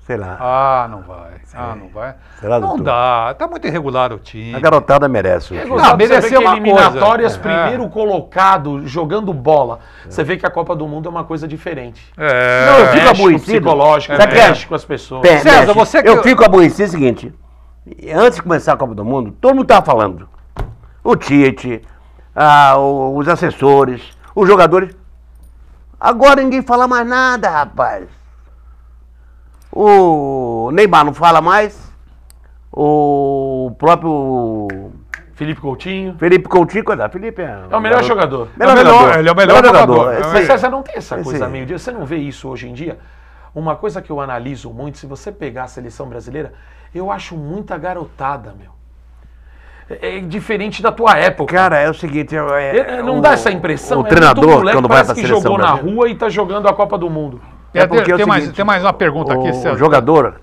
Speaker 2: Sei lá.
Speaker 1: Ah, não vai. Ah, não vai.
Speaker 2: Será,
Speaker 1: não
Speaker 2: doutor?
Speaker 1: dá. Tá muito irregular o time.
Speaker 2: A garotada merece. o
Speaker 3: É
Speaker 2: time.
Speaker 3: você vê que
Speaker 1: uma
Speaker 3: eliminatórias,
Speaker 1: coisa. É.
Speaker 3: primeiro colocado, jogando bola. Você vê que a Copa do Mundo é uma coisa diferente.
Speaker 1: É.
Speaker 2: Não, eu fico aborrecido.
Speaker 3: psicológico,
Speaker 2: é?
Speaker 3: mexe com as pessoas.
Speaker 2: Pé,
Speaker 1: César,
Speaker 2: mexe.
Speaker 1: você que-
Speaker 2: Eu fico aborrecido é o seguinte. Antes de começar a Copa do Mundo, todo mundo tava falando. O Tite, ah, os assessores, os jogadores. Agora ninguém fala mais nada, rapaz. O Neymar não fala mais. O próprio
Speaker 3: Felipe Coutinho.
Speaker 2: Felipe Coutinho, coitado, Felipe é,
Speaker 3: É o melhor jogador.
Speaker 2: Melhor
Speaker 1: É o melhor,
Speaker 2: jogador.
Speaker 1: ele é o melhor jogador.
Speaker 2: Esse
Speaker 1: É,
Speaker 3: Mas. César, não tem essa
Speaker 2: Esse
Speaker 3: coisa
Speaker 2: aí.
Speaker 3: meio dia. Você não vê isso hoje em dia? Uma coisa que eu analiso muito, se você pegar a seleção brasileira, eu acho muita garotada, meu. É, é diferente da tua época.
Speaker 2: Cara, é o seguinte. é-
Speaker 3: É, não
Speaker 2: o-
Speaker 3: dá essa impressão?
Speaker 2: O
Speaker 3: É
Speaker 2: treinador, quando vai
Speaker 3: parece
Speaker 2: pra
Speaker 3: que
Speaker 2: seleção
Speaker 3: jogou na rua e tá jogando a Copa do Mundo.
Speaker 1: É,
Speaker 2: porque
Speaker 1: tem,
Speaker 2: é o
Speaker 1: tem mais,
Speaker 2: seguinte,
Speaker 1: tem mais uma pergunta aqui,
Speaker 2: O
Speaker 1: César.
Speaker 2: jogador,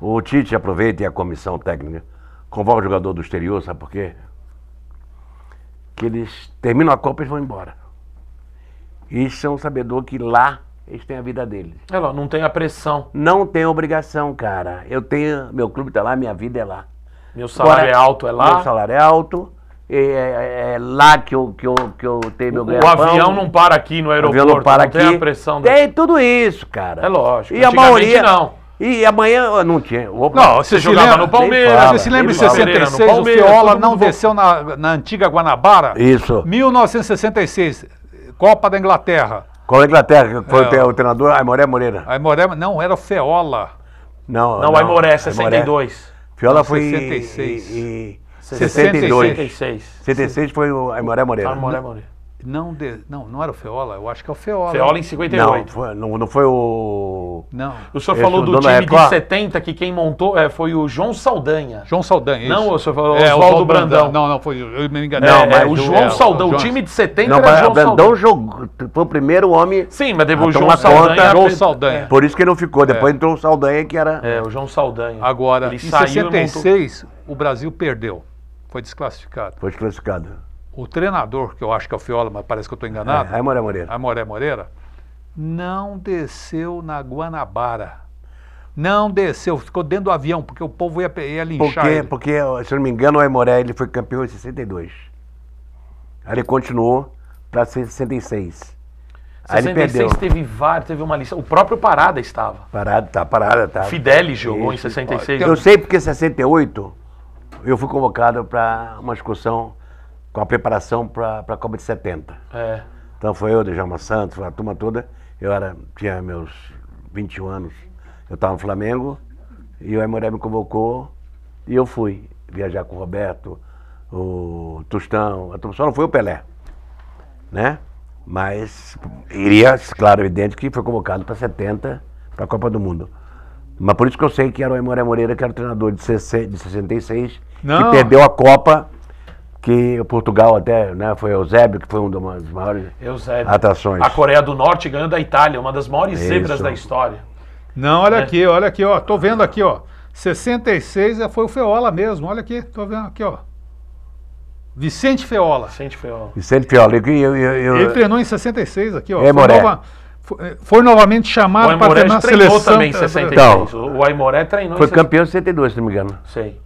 Speaker 2: o Tite aproveita e a comissão técnica convoca o jogador do exterior, sabe por quê? Que eles terminam a Copa e vão embora. E são sabedor que lá eles têm a vida deles.
Speaker 3: É lá, não tem a pressão.
Speaker 2: Não tem obrigação, cara. Eu tenho, meu clube tá lá, minha vida é lá.
Speaker 3: Meu salário
Speaker 2: Agora,
Speaker 3: é alto, é lá.
Speaker 2: Meu salário é alto. É, é- é lá que eu, que eu, que eu tenho meu
Speaker 3: O
Speaker 2: ganha-pão.
Speaker 3: avião não para aqui no
Speaker 2: O
Speaker 3: aeroporto,
Speaker 2: avião não para aqui.
Speaker 3: tem a pressão. da-
Speaker 2: Tem tudo isso, cara.
Speaker 3: É lógico.
Speaker 2: E a maioria.
Speaker 3: não.
Speaker 2: E amanhã não tinha. Opa,
Speaker 1: Não,
Speaker 3: Você
Speaker 1: você
Speaker 3: jogava
Speaker 1: lembra,
Speaker 3: no Palmeiras,
Speaker 2: fala,
Speaker 1: Você se lembra em
Speaker 2: nem fala.
Speaker 1: 66,
Speaker 3: No
Speaker 1: o
Speaker 3: todo
Speaker 1: não desceu na, na antiga Guanabara?
Speaker 2: Isso.
Speaker 1: 1966, Copa da Inglaterra.
Speaker 2: Qual a Inglaterra? que Foi
Speaker 1: É,
Speaker 2: o o treinador? Aimoré Moreira.
Speaker 1: Aí Morema, não, era o Feola.
Speaker 2: Não,
Speaker 3: Não, Aimoré, 62.
Speaker 2: Fiola
Speaker 1: Não,
Speaker 2: foi em-
Speaker 1: 66.
Speaker 2: em, em
Speaker 1: 62.
Speaker 2: 62. 66 foi o Aimoré Moreira.
Speaker 3: Aimoré Moreira.
Speaker 1: Não, de- não, não era o Feola, eu acho que é o Feola.
Speaker 3: Feola em
Speaker 2: Não,
Speaker 3: 58.
Speaker 2: foi, não, não foi o.
Speaker 1: Não,
Speaker 3: O senhor falou
Speaker 2: o
Speaker 3: do time de
Speaker 2: Record?
Speaker 3: 70 que quem montou é, foi o João Saldanha.
Speaker 1: João Saldanha, isso.
Speaker 3: Não, o senhor falou
Speaker 1: É,
Speaker 3: Oswaldo Brandão.
Speaker 1: Não, não, foi, eu me enganei.
Speaker 2: Não,
Speaker 3: É,
Speaker 2: mas
Speaker 3: é, o
Speaker 2: o-
Speaker 3: João
Speaker 2: é,
Speaker 3: Saldanha. O
Speaker 1: João-
Speaker 3: time de 70
Speaker 2: Não,
Speaker 3: era
Speaker 2: mas
Speaker 3: João
Speaker 2: Brandão
Speaker 3: Saldanha.
Speaker 2: jogou. Foi o primeiro homem.
Speaker 3: Sim, mas depois o João Saldanha...
Speaker 2: conta.
Speaker 1: João Saldanha.
Speaker 2: Por isso que ele não ficou. Depois entrou o Saldanha, que era.
Speaker 3: É, o João Saldanha.
Speaker 1: Agora,
Speaker 3: Ele
Speaker 1: em
Speaker 3: saiu e montou-
Speaker 1: 66, o Brasil perdeu. Foi desclassificado.
Speaker 2: Foi desclassificado.
Speaker 1: O treinador, que eu acho que é o Fiola, mas parece que eu estou enganado,
Speaker 2: É, Aimoré Moreira.
Speaker 1: Amoré Moreira, não desceu na Guanabara. Não desceu, ficou dentro do avião, porque o povo ia, ia linchar
Speaker 2: Porque,
Speaker 1: ele.
Speaker 2: porque, se eu não me engano, o Aimoré ele foi campeão em 62. Aí ele continuou para 66. Aí ele
Speaker 3: 66
Speaker 2: perdeu.
Speaker 3: teve vários, teve uma lição. O próprio Parada estava.
Speaker 2: Parado, tá, parada, tá.
Speaker 3: Fidelis jogou em
Speaker 2: Isso.
Speaker 3: 66.
Speaker 2: Eu sei porque em 68 eu fui convocado para uma excursão com a preparação para a Copa de 70.
Speaker 3: É.
Speaker 2: Então foi eu, Djalma Santos, a turma toda. Eu era, tinha meus 21 anos. Eu estava no Flamengo e o Aimoré me convocou e eu fui viajar com o Roberto, o Tostão, a turma, só não foi o Pelé, né? Mas iria, claro, evidente que foi convocado para 70 para a Copa do Mundo. Mas por isso que eu sei que era o Aimoré Moreira, que era o treinador de, 60 de 66,
Speaker 1: Não.
Speaker 2: que perdeu a Copa, que Portugal até, né, foi o Eusébio, que foi um dos maiores
Speaker 3: Eusébio.
Speaker 2: atrações.
Speaker 3: A Coreia do Norte ganhou da Itália, uma das maiores
Speaker 2: Isso.
Speaker 3: zebras da história.
Speaker 1: Não, olha
Speaker 3: É.
Speaker 1: aqui, olha aqui, ó. Tô vendo aqui, ó. 66 é- foi o Feola mesmo. Olha aqui, tô vendo aqui, ó. Vicente Feola.
Speaker 3: Vicente Feola.
Speaker 2: Vicente Fiola, eu, eu, eu,
Speaker 1: Ele treinou em 66 aqui, ó.
Speaker 2: É,
Speaker 1: foi, nova- foi, foi novamente chamado para treinar a
Speaker 3: treinou
Speaker 1: seleção.
Speaker 3: também em
Speaker 1: tá-
Speaker 3: 66.
Speaker 2: Então,
Speaker 3: o Aimoré treinou
Speaker 2: foi
Speaker 3: em
Speaker 2: campeão em 62, se não me engano.
Speaker 3: 66. Sei.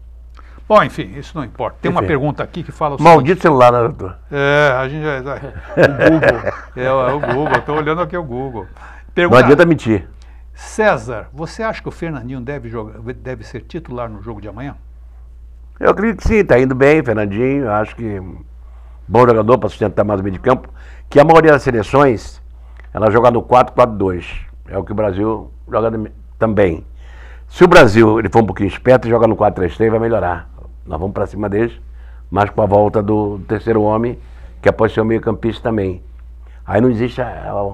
Speaker 1: Bom, enfim, isso não importa. Tem uma pergunta aqui que fala o seguinte.
Speaker 2: Maldito celular, né, doutor?
Speaker 1: É, a gente já. O Google. É, é o Google. Estou olhando aqui o Google.
Speaker 2: Não
Speaker 1: Pergunta,
Speaker 2: adianta mentir.
Speaker 1: César, você acha que o Fernandinho deve, jogar, deve ser titular no jogo de amanhã?
Speaker 2: Eu acredito que sim, tá indo bem, Fernandinho, acho que bom jogador para sustentar mais o meio de campo, que a maioria das seleções, ela joga no 4-4-2, é o que o Brasil joga tam- também. Se o Brasil ele for um pouquinho esperto e joga no 4-3-3, vai melhorar. Nós vamos para cima deles, mas com a volta do terceiro homem, que pode ser o meio campista também. Aí não existe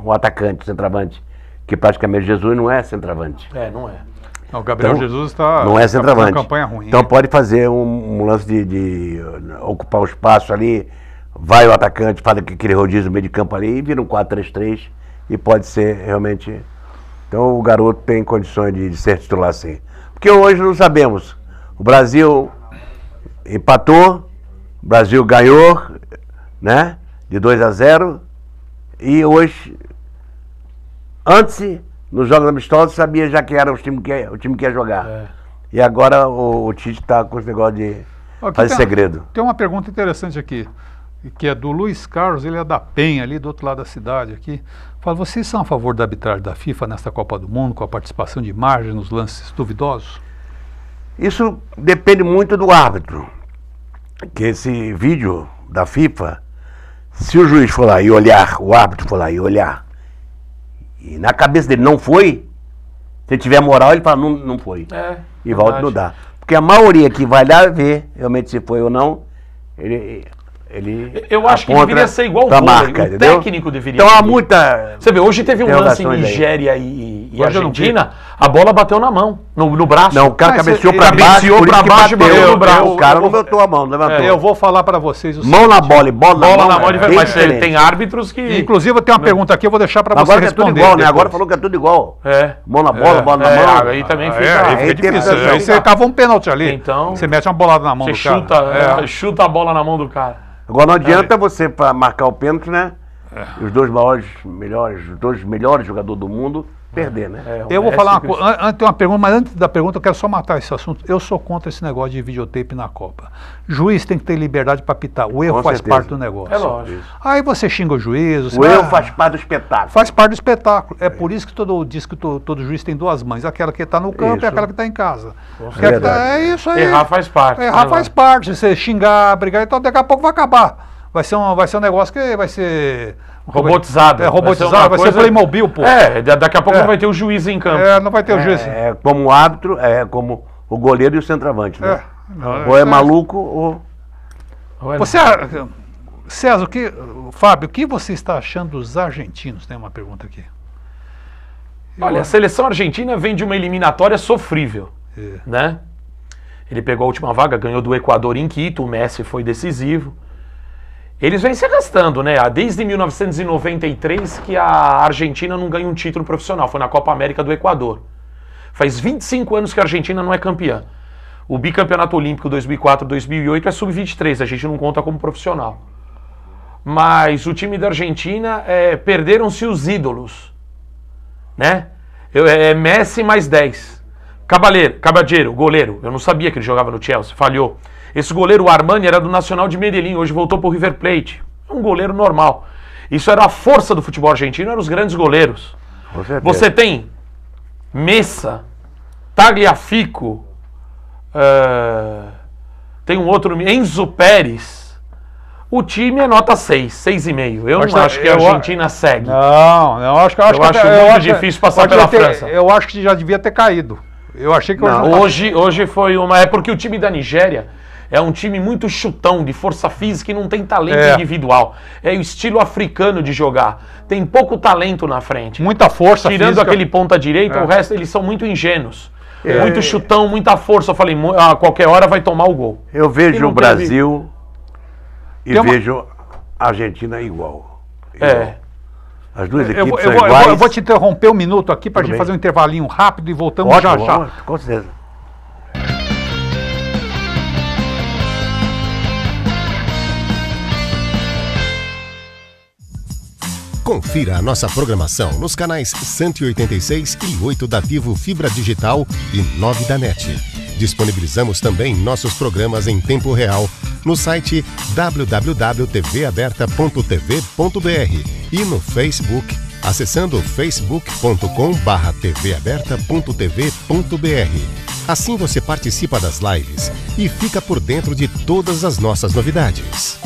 Speaker 2: o atacante, o centroavante, que praticamente Jesus não é centroavante.
Speaker 3: É, não é.
Speaker 1: Não, o Gabriel
Speaker 2: Então,
Speaker 1: Jesus está
Speaker 2: não é
Speaker 1: tá
Speaker 2: centroavante.
Speaker 1: uma campanha ruim.
Speaker 2: Então
Speaker 1: hein?
Speaker 2: pode fazer um, um lance de, de, uh, ocupar o espaço ali, vai o atacante, faz aquele rodízio no meio de campo ali e vira um 4-3-3 e pode ser realmente. Então o garoto tem condições de, de ser titular sim. Porque hoje não sabemos. O Brasil empatou, o Brasil ganhou, né? De 2 a 0 e hoje Antes, nos jogos amistosos, sabia já que era o time que ia, o time que ia jogar.
Speaker 3: É.
Speaker 2: E agora o, o Tite está com esse negócio de
Speaker 1: Aqui
Speaker 2: fazer
Speaker 1: tem-
Speaker 2: segredo.
Speaker 1: Tem uma pergunta interessante aqui, que é do Luiz Carlos, ele é da Penha, ali do outro lado da cidade aqui. Fala, vocês são a favor da arbitragem da FIFA nesta Copa do Mundo, com a participação de imagens nos lances duvidosos?
Speaker 2: Isso depende muito do árbitro. Que esse vídeo da FIFA, se o juiz for lá e olhar, o árbitro for lá e olhar, e na cabeça dele não foi, se tiver moral, ele fala, não, não foi.
Speaker 3: É.
Speaker 2: E volta não dá. Porque a maioria que vai lá ver realmente se foi ou não, ele. Ele
Speaker 3: Eu acho que deveria ser igual o
Speaker 2: marca,
Speaker 3: o
Speaker 2: entendeu?
Speaker 3: técnico deveria
Speaker 2: Então há muita.
Speaker 3: Você vê, hoje teve um lance em
Speaker 2: aí.
Speaker 3: Nigéria e, e. Argentina, a bola bateu na mão, no, no braço.
Speaker 2: Não, o cara
Speaker 1: Mas
Speaker 2: cabeceou pra baixo, que
Speaker 3: baixo e
Speaker 2: bateu.
Speaker 3: bateu no braço.
Speaker 2: O cara
Speaker 1: Eu
Speaker 2: não
Speaker 1: vou-
Speaker 2: botou a mão, levantou.
Speaker 1: Eu vou falar para vocês o
Speaker 2: Mão na
Speaker 1: seguinte.
Speaker 2: bola e bola na
Speaker 3: bola
Speaker 2: mão.
Speaker 3: na mão, vai,
Speaker 2: bem
Speaker 3: mas ele
Speaker 2: diferente.
Speaker 3: tem árbitros que.
Speaker 1: Inclusive, eu tenho uma pergunta aqui, eu vou deixar para você
Speaker 2: Agora que é tudo
Speaker 1: responder.
Speaker 2: igual, né? Agora falou que é tudo igual.
Speaker 3: É.
Speaker 2: Mão na bola,
Speaker 1: É,
Speaker 2: bola na
Speaker 3: é,
Speaker 2: mão.
Speaker 3: aí também fica.
Speaker 1: é, aí fica difícil.
Speaker 2: razão.
Speaker 1: Aí você cava um pênalti ali.
Speaker 3: Então-
Speaker 1: Você mete uma bolada na mão
Speaker 3: Você
Speaker 1: do cara.
Speaker 3: chuta,
Speaker 1: É.
Speaker 3: é, chuta a bola na mão do cara.
Speaker 2: Agora não adianta você, para marcar o pênalti, né? Os dois maiores, melhores, os dois melhores jogadores do mundo, perder, né?
Speaker 3: É,
Speaker 1: Eu vou
Speaker 3: Messi
Speaker 1: falar uma coisa, tem uma pergunta, mas antes da pergunta eu quero só matar esse assunto. Eu sou contra esse negócio de videotape na Copa. Juiz tem que ter liberdade para pitar. O erro
Speaker 2: Com
Speaker 1: faz
Speaker 2: certeza.
Speaker 1: parte do negócio.
Speaker 3: É lógico.
Speaker 1: Aí você xinga o juiz. você
Speaker 2: O erro
Speaker 1: ah,
Speaker 2: faz parte do espetáculo.
Speaker 1: faz parte do espetáculo. É por isso que todo diz que to- todo juiz tem duas mães, aquela que está no campo
Speaker 2: Isso.
Speaker 1: e aquela que está em casa. é, tá- é isso aí.
Speaker 3: Errar faz parte.
Speaker 1: Errar
Speaker 3: né,
Speaker 1: faz parte. Você xingar, brigar, então daqui a pouco vai acabar. Vai ser um, vai ser um negócio que vai ser
Speaker 3: Robotizado.
Speaker 1: É, robotizado, vai ser
Speaker 3: coisa-
Speaker 1: Playmobil, pô.
Speaker 3: É, da- daqui a pouco
Speaker 1: É.
Speaker 3: não vai ter o juiz em campo.
Speaker 1: É, não vai ter o juiz.
Speaker 2: É, é como o árbitro, é como o goleiro e o centroavante, né?
Speaker 1: É, não,
Speaker 2: Ou é
Speaker 1: isso
Speaker 2: maluco ou.
Speaker 1: Você, César, o que, Fábio, o que você está achando dos argentinos? Tem uma pergunta aqui.
Speaker 3: Olha, a seleção argentina vem de uma eliminatória sofrível,
Speaker 1: É.
Speaker 3: né? Ele pegou a última vaga, ganhou do Equador em Quito, o Messi foi decisivo. Eles vêm se arrastando, né? Há Desde 1993 que a Argentina não ganha um título profissional, foi na Copa América do Equador. Faz 25 anos que a Argentina não é campeã. O bicampeonato olímpico 2004-2008 é sub-23, a gente não conta como profissional. Mas o time da Argentina, é, perderam-se os ídolos né? Eu- É Messi mais 10. Cabaleiro, Cabadeiro, goleiro. Eu não sabia que ele jogava no Chelsea, falhou. Esse goleiro, o Armani, era do Nacional de Medellín, hoje voltou pro River Plate. Um goleiro normal. Isso era a força do futebol argentino, eram os grandes goleiros. Você tem Messa, Tagliafico, eh, tem um outro, Enzo Pérez. O time é nota 6, 6,5. Eu
Speaker 1: Acho
Speaker 3: não
Speaker 1: que-
Speaker 3: acho que a
Speaker 1: eu-
Speaker 3: Argentina segue.
Speaker 1: Não, não, acho que eu acho,
Speaker 3: Eu
Speaker 1: que
Speaker 3: acho
Speaker 1: até-
Speaker 3: muito
Speaker 1: acho-
Speaker 3: difícil passar
Speaker 1: pode
Speaker 3: pela
Speaker 1: ter-
Speaker 3: França.
Speaker 1: Eu acho que já devia ter caído. Eu achei que hoje
Speaker 2: Não,
Speaker 1: não tá-
Speaker 3: Hoje, hoje foi uma. É porque o time da Nigéria é um time muito chutão, de força física e não tem talento
Speaker 1: É.
Speaker 3: individual. É o estilo africano de jogar. Tem pouco talento na frente.
Speaker 1: muita força
Speaker 3: Tirando
Speaker 1: física.
Speaker 3: aquele ponta direita,
Speaker 1: É.
Speaker 3: o resto eles são muito ingênuos.
Speaker 1: É.
Speaker 3: Muito chutão, muita força. Eu falei, a qualquer hora vai tomar o gol.
Speaker 2: Eu vejo o Brasil e
Speaker 1: uma-
Speaker 2: vejo a Argentina igual.
Speaker 3: É.
Speaker 2: Igual. As duas
Speaker 1: Eu,
Speaker 2: equipes
Speaker 1: vou- eu
Speaker 2: são
Speaker 1: eu
Speaker 2: iguais.
Speaker 1: vou- eu vou te interromper um minuto aqui para a gente
Speaker 2: bem.
Speaker 1: fazer um intervalinho rápido e voltamos
Speaker 2: Ótimo,
Speaker 1: já já.
Speaker 2: com certeza.
Speaker 4: Confira a nossa programação nos canais 186 e 8 da Vivo Fibra Digital e 9 da NET. Disponibilizamos também nossos programas em tempo real no site www.tvaberta.tv.br e no Facebook, acessando facebook.com/tvaberta.tv.br. Assim você participa das lives e fica por dentro de todas as nossas novidades.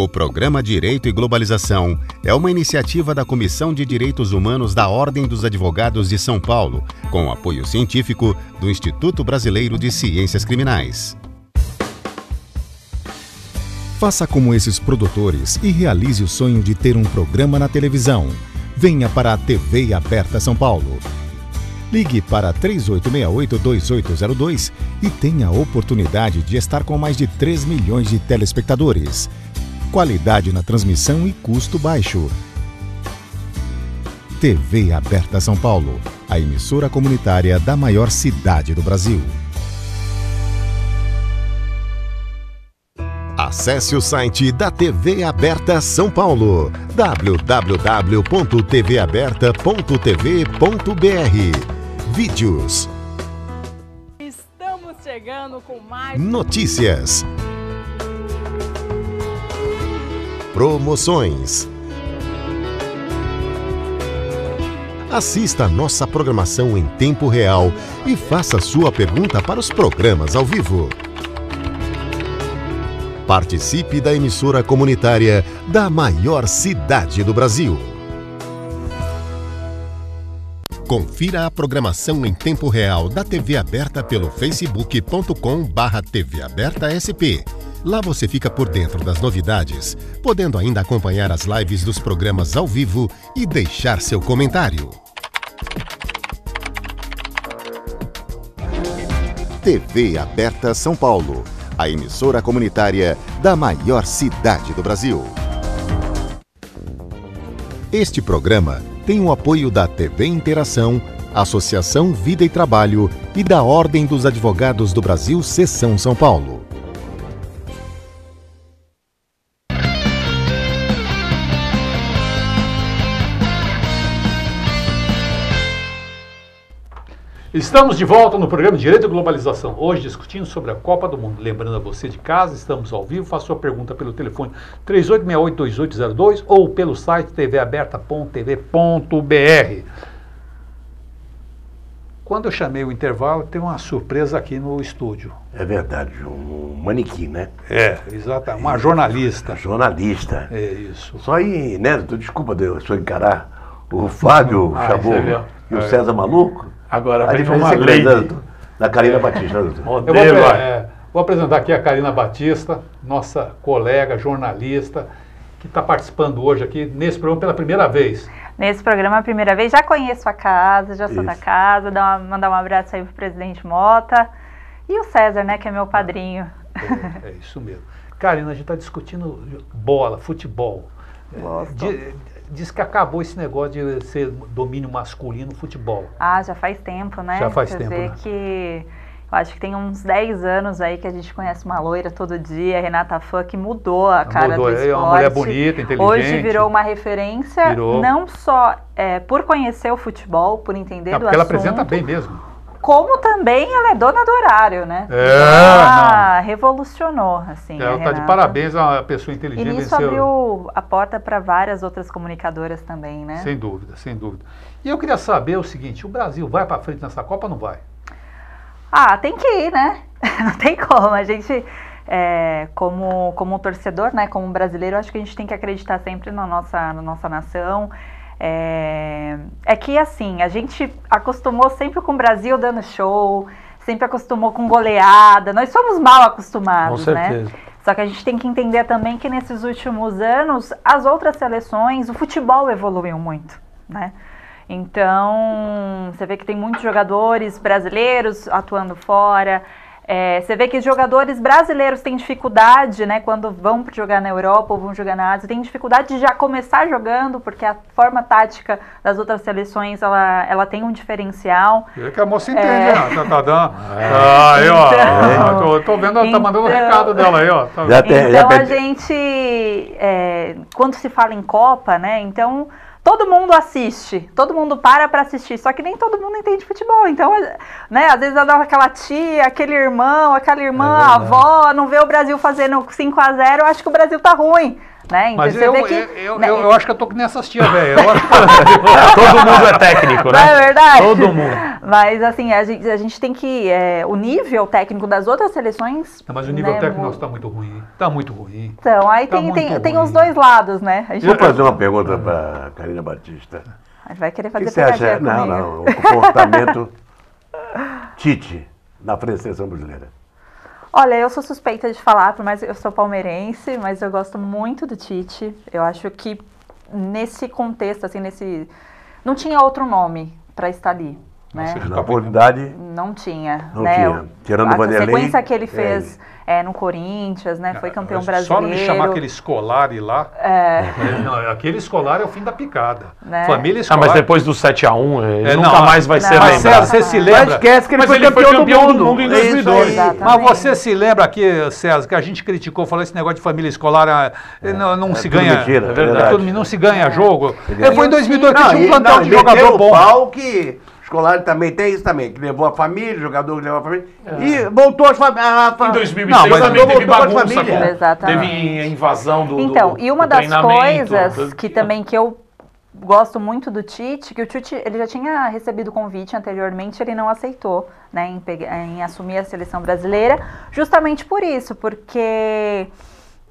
Speaker 4: O programa Direito e Globalização é uma iniciativa da Comissão de Direitos Humanos da Ordem dos Advogados de São Paulo, com apoio científico do Instituto Brasileiro de Ciências Criminais. Faça como esses produtores e realize o sonho de ter um programa na televisão. Venha para a TV Aberta São Paulo. Ligue para 3868-2802 e tenha a oportunidade de estar com mais de 3 milhões de telespectadores. Qualidade na transmissão e custo baixo. TV Aberta São Paulo, a emissora comunitária da maior cidade do Brasil. Acesse o site da TV Aberta São Paulo, www.tvaberta.tv.br. Vídeos,
Speaker 5: Estamos chegando com mais.
Speaker 4: notícias, promoções. Assista a nossa programação em tempo real e faça sua pergunta para os programas ao vivo. Participe da emissora comunitária da maior cidade do Brasil. Confira a programação em tempo real da TV Aberta pelo facebook.com Lá você fica por dentro das novidades, podendo ainda acompanhar as lives dos programas ao vivo e deixar seu comentário. TV Aberta São Paulo, a emissora comunitária da maior cidade do Brasil. Este programa tem o apoio da TV Interação, Associação Vida e Trabalho e da Ordem dos Advogados do Brasil, Seção São Paulo.
Speaker 1: Estamos de volta no programa Direito e Globalização. Hoje discutindo sobre a Copa do Mundo. Lembrando a você de casa, estamos ao vivo. Faça sua pergunta pelo telefone 3868-2802 ou pelo site tvaberta.tv.br. Quando eu chamei o intervalo, teve uma surpresa aqui no estúdio.
Speaker 2: É verdade, um manequim, né?
Speaker 1: É, exata, uma jornalista.
Speaker 2: Jornalista.
Speaker 1: É isso.
Speaker 2: Só aí, Neto, desculpa de eu só encarar o Fábio
Speaker 3: Ah,
Speaker 2: chamou
Speaker 3: viu?
Speaker 2: e o
Speaker 1: É.
Speaker 2: César Maluco.
Speaker 3: Agora
Speaker 2: A
Speaker 3: vem uma
Speaker 2: é
Speaker 3: lady.
Speaker 2: da, da Karina Batista. né, doutor?
Speaker 1: Eu vou,
Speaker 3: ó.
Speaker 1: é, vou apresentar aqui a Karina Batista, nossa colega jornalista, que está participando hoje aqui nesse programa pela primeira vez.
Speaker 6: Nesse programa, a primeira vez, já conheço a casa, já sou da casa, dar uma- mandar um abraço aí pro presidente Mota e o César, né, que é meu padrinho.
Speaker 1: É, é isso mesmo. Karina, a gente está discutindo bola, futebol.
Speaker 2: Nossa.
Speaker 1: Di- Diz que acabou esse negócio de ser domínio masculino no futebol.
Speaker 6: Ah, já faz tempo, né?
Speaker 1: Já faz
Speaker 6: Quer
Speaker 1: tempo,
Speaker 6: dizer
Speaker 1: né?
Speaker 6: que Eu acho que tem uns 10 anos aí que a gente conhece uma loira todo dia, a Renata Fã, que mudou a cara
Speaker 1: Mudou,
Speaker 6: do
Speaker 1: é
Speaker 6: esporte.
Speaker 1: uma mulher bonita, inteligente.
Speaker 6: Hoje virou uma referência,
Speaker 1: Virou.
Speaker 6: não só é, por conhecer o futebol, por entender
Speaker 1: É,
Speaker 6: do
Speaker 1: porque ela
Speaker 6: assunto,
Speaker 1: apresenta bem mesmo.
Speaker 6: Como também ela é dona do horário, né?
Speaker 1: É,
Speaker 6: ela revolucionou, assim. a
Speaker 1: Ela tá de
Speaker 6: Renata.
Speaker 1: parabéns, é uma pessoa
Speaker 6: E
Speaker 1: inteligente.
Speaker 6: nisso
Speaker 1: venceu-
Speaker 6: abriu a porta para várias outras comunicadoras também, né?
Speaker 1: Sem dúvida, sem dúvida. E eu queria saber o seguinte: o Brasil vai para frente nessa Copa ou não vai?
Speaker 6: Ah, tem que ir, né? *laughs* Não tem como. A gente, é, como, como torcedor, né, como brasileiro, acho que a gente tem que acreditar sempre na nossa, na nossa nação. É, é que, assim, a gente acostumou sempre com o Brasil dando show, sempre acostumou com goleada. Nós somos mal acostumados,
Speaker 3: Com
Speaker 6: né?
Speaker 3: certeza.
Speaker 6: Só que a gente tem que entender também que nesses últimos anos, as outras seleções, o futebol evoluiu muito, né? Então, você vê que tem muitos jogadores brasileiros atuando fora. É, você vê que os jogadores brasileiros têm dificuldade, né? Quando vão jogar na Europa ou vão jogar na Ásia, têm dificuldade de já começar jogando, porque a forma tática das outras seleções, ela, ela tem um diferencial.
Speaker 1: É que a moça entende,
Speaker 6: É.
Speaker 1: né? Tá, tá dando. *laughs* Ah, aí, ó.
Speaker 6: Então-
Speaker 1: tô, tô vendo, ela tá mandando o
Speaker 6: Então-
Speaker 1: recado dela aí, ó. Tá
Speaker 2: tem- já
Speaker 6: Então a gente, é, quando se fala em Copa, né? Então todo mundo assiste, todo mundo para para assistir, só que nem todo mundo entende futebol. Então, né? Às vezes dá aquela tia, aquele irmão, aquela irmã,
Speaker 3: É
Speaker 6: a avó, não vê o Brasil fazendo 5 a 0 acho que o Brasil tá ruim, né? Então
Speaker 1: Mas
Speaker 6: você
Speaker 1: eu,
Speaker 6: vê que,
Speaker 1: eu, eu,
Speaker 6: né,
Speaker 1: eu, acho que eu tô nessas tias, velho. Que- *laughs*
Speaker 3: Todo mundo é técnico,
Speaker 6: Não
Speaker 3: né?
Speaker 6: é verdade?
Speaker 3: Todo mundo.
Speaker 6: Mas assim, a gente, a gente tem que. é, o nível técnico das outras seleções.
Speaker 1: Não, mas o nível
Speaker 6: né,
Speaker 1: técnico nosso tá muito ruim. Tá muito ruim.
Speaker 6: Então, aí
Speaker 1: Tá
Speaker 6: tem, tem,
Speaker 1: muito
Speaker 6: tem
Speaker 1: ruim.
Speaker 6: os dois lados, né? A gente
Speaker 2: Deixa eu fazer uma pergunta para Karina Batista.
Speaker 6: vai querer
Speaker 2: O
Speaker 6: fazer
Speaker 2: que você acha?
Speaker 6: pegadinha
Speaker 2: Não,
Speaker 6: comigo.
Speaker 2: não. O comportamento *laughs* Tite na frente da seleção brasileira.
Speaker 6: Olha, eu sou suspeita de falar, que eu sou palmeirense, mas eu gosto muito do Tite. Eu acho que nesse contexto, assim, nesse. Não tinha outro nome para estar ali. Né?
Speaker 1: Nossa,
Speaker 2: Na oportunidade,
Speaker 6: Não tinha.
Speaker 2: Não
Speaker 6: né?
Speaker 2: tinha. Tirando
Speaker 6: a
Speaker 2: o Vanderlei,
Speaker 6: sequência que ele
Speaker 2: é
Speaker 6: fez é, no Corinthians, né? Foi campeão
Speaker 1: Só
Speaker 6: brasileiro.
Speaker 1: não me chamar aquele escolar lá.
Speaker 6: É,
Speaker 1: Não, aquele escolar é o fim da picada.
Speaker 6: Né?
Speaker 1: Família
Speaker 3: Ah,
Speaker 1: escolar.
Speaker 3: mas depois do 7x1, ele
Speaker 1: É,
Speaker 3: nunca
Speaker 1: não,
Speaker 3: mais vai
Speaker 6: não.
Speaker 3: ser
Speaker 6: Mas,
Speaker 1: Mas
Speaker 3: lembrado.
Speaker 1: César, você se
Speaker 2: mas
Speaker 1: lembra?
Speaker 2: esquece que ele
Speaker 3: Mas
Speaker 2: foi,
Speaker 3: ele foi
Speaker 2: campeão,
Speaker 3: campeão do
Speaker 2: do
Speaker 3: mundo em
Speaker 2: mundo. É isso
Speaker 3: 2002.
Speaker 2: aí.
Speaker 6: Exato.
Speaker 1: Mas você se lembra aqui, César, que a gente criticou, falou esse negócio de família escolar, ah, não, não
Speaker 2: é
Speaker 1: se
Speaker 2: tudo
Speaker 1: ganha.
Speaker 2: mentira, é
Speaker 1: é
Speaker 2: verdade.
Speaker 1: tudo- não se ganha jogo. É, foi em 2002 que
Speaker 2: Não,
Speaker 1: tinha um plantel
Speaker 2: não,
Speaker 1: de jogador
Speaker 2: o
Speaker 1: bom.
Speaker 2: pau que escolar também tem isso também, que levou a família, jogador que levou a família, e voltou as famílias.
Speaker 3: Em 2006
Speaker 1: Não, mas
Speaker 3: também teve bagunça,
Speaker 2: família.
Speaker 3: com-
Speaker 6: Exatamente.
Speaker 3: teve a invasão do
Speaker 6: Então,
Speaker 3: do-
Speaker 6: e uma das coisas que também que eu gosto muito do Tite, que o Tite ele já tinha recebido convite anteriormente, ele não aceitou, né, em, pegar- em assumir a seleção brasileira, justamente por isso, porque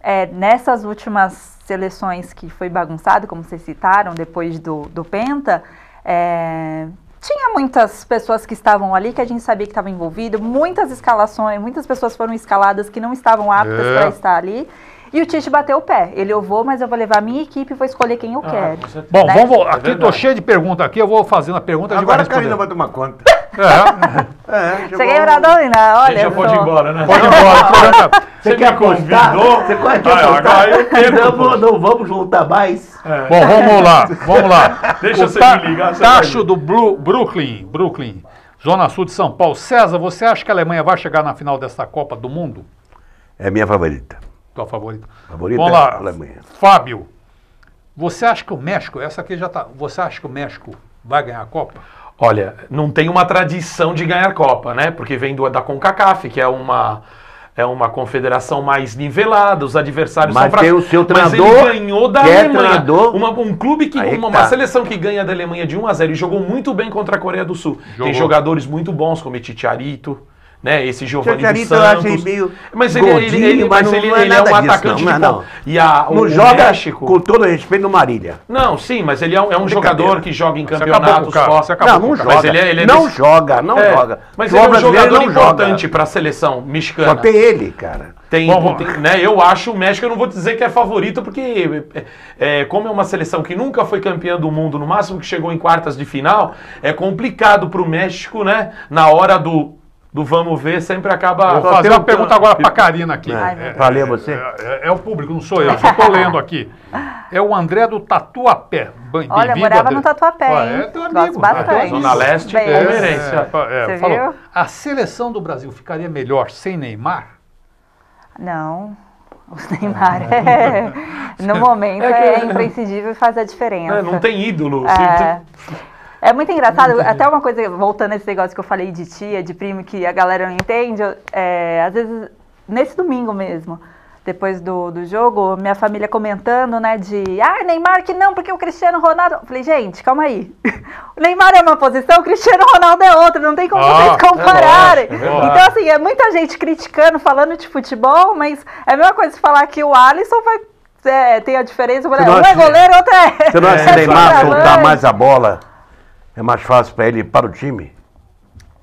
Speaker 6: é, nessas últimas seleções que foi bagunçado, como vocês citaram, depois do, do Penta, é, tinha muitas pessoas que estavam ali que a gente sabia que estava envolvido, muitas escalações, muitas pessoas foram escaladas que não estavam aptas
Speaker 1: É.
Speaker 6: para estar ali. E o Tite bateu o pé. Ele, eu vou, mas eu vou levar a minha equipe e vou escolher quem eu
Speaker 3: Ah,
Speaker 6: quero.
Speaker 1: Bom,
Speaker 6: né?
Speaker 1: vamos, aqui tô
Speaker 3: verdade.
Speaker 1: cheio de perguntas aqui, eu vou fazendo a pergunta e a gente vai
Speaker 2: Agora a Karina vai tomar conta.
Speaker 1: É, *laughs*
Speaker 2: É,
Speaker 6: Cheguei pra Dolina, olha.
Speaker 3: Pode ir embora, né?
Speaker 1: pode ir embora,
Speaker 3: Você me convidou.
Speaker 2: Você quer
Speaker 3: Ah,
Speaker 2: apostar?
Speaker 3: agora eu perco,
Speaker 2: não, vou- não vamos juntar mais.
Speaker 1: Bom, vamos lá, vamos lá.
Speaker 3: Deixa
Speaker 1: o
Speaker 3: você
Speaker 1: Ta-
Speaker 3: me ligar, você
Speaker 1: Tacho do Brooklyn, Brooklyn, Zona Sul de São Paulo. César, você acha que a Alemanha vai chegar na final dessa Copa do Mundo?
Speaker 2: É minha favorita.
Speaker 1: Tua favorita?
Speaker 2: Favorita
Speaker 1: Vamos
Speaker 2: é
Speaker 1: lá,
Speaker 2: a Alemanha.
Speaker 1: Fábio. Você acha que o México, essa aqui já tá. Você acha que o México vai ganhar a Copa?
Speaker 3: Olha, não tem uma tradição de ganhar Copa, né? Porque vem do, da CONCACAF, que é uma, é uma confederação mais nivelada, os adversários
Speaker 2: Mas
Speaker 3: são fracos.
Speaker 2: tem o seu
Speaker 3: Mas
Speaker 2: treinador,
Speaker 3: ele ganhou da
Speaker 2: que é
Speaker 3: Alemanha.
Speaker 2: treinador.
Speaker 3: Uma- um clube que, uma,
Speaker 2: tá.
Speaker 3: uma seleção que ganha da Alemanha de 1 a 0 e jogou muito bem contra a Coreia do Sul.
Speaker 1: Jogou.
Speaker 3: Tem jogadores muito bons, como Titiarito, né? Esse Giovanni dos Santos.
Speaker 2: achei meio
Speaker 3: mas ele, ele,
Speaker 2: gordinho,
Speaker 3: ele,
Speaker 2: mas
Speaker 3: mas
Speaker 2: não-
Speaker 3: ele,
Speaker 2: não é
Speaker 3: ele é um
Speaker 2: nada disso,
Speaker 3: atacante
Speaker 2: não,
Speaker 3: de
Speaker 2: não é.
Speaker 3: E a, o,
Speaker 2: Não
Speaker 3: o
Speaker 2: joga,
Speaker 3: México...
Speaker 2: com todo respeito, no Marília.
Speaker 3: Não, sim, mas ele é um, é um jogador que joga em campeonatos
Speaker 1: acabou
Speaker 2: Não, não joga.
Speaker 3: Mas ele é- ele é
Speaker 2: não
Speaker 3: desse-
Speaker 2: joga, não
Speaker 3: É,
Speaker 2: joga.
Speaker 3: Mas ele é um jogador importante para a seleção mexicana.
Speaker 2: Só tem ele, cara.
Speaker 3: Tem,
Speaker 1: Bom,
Speaker 3: tem- né, eu acho o México, eu não vou dizer que é favorito, porque é, é, como é uma seleção que nunca foi campeã do mundo, no máximo que chegou em quartas de final, é complicado para o México, né, na hora do do vamos ver sempre acaba.
Speaker 1: Vou fazer uma pergunta agora para a Karina aqui. É.
Speaker 2: Valeu você.
Speaker 1: É, é- é o público, não sou eu, só estou lendo aqui. É o André do Tatuapé. Bem-
Speaker 6: Olha, morava
Speaker 1: André.
Speaker 6: no Tatuapé,
Speaker 1: Ah,
Speaker 6: hein?
Speaker 1: É teu
Speaker 6: Gosto
Speaker 1: amigo.
Speaker 6: bastante.
Speaker 3: Zona Leste.
Speaker 1: É,
Speaker 3: palmeirense.
Speaker 1: é,
Speaker 6: Você
Speaker 1: falou.
Speaker 6: viu?
Speaker 1: A seleção do Brasil ficaria melhor sem Neymar?
Speaker 6: Não. O *laughs* Neymar é, no momento é, imprescindível e faz a diferença.
Speaker 3: É, não tem ídolo.
Speaker 6: É. É muito engraçado, até uma coisa, voltando a esse negócio que eu falei de tia, de primo, que a galera não entende, é, às vezes, nesse domingo mesmo, depois do, do jogo, minha família comentando, né, de, ah, Neymar que não, porque o Cristiano Ronaldo... Eu falei, gente, calma aí, o *laughs* Neymar é uma posição, o Cristiano Ronaldo é outra, não tem como
Speaker 1: Ah,
Speaker 6: vocês
Speaker 1: é
Speaker 6: compararem.
Speaker 3: lógico, é
Speaker 6: então, assim, é muita gente criticando, falando de futebol, mas é a mesma coisa se falar que o Alisson vai... É, tem a diferença, um
Speaker 2: Você não
Speaker 6: é goleiro, outro é.
Speaker 2: Você não *laughs* acha
Speaker 6: é
Speaker 2: que Neymar soltar mais a bola é mais fácil para ele para o time?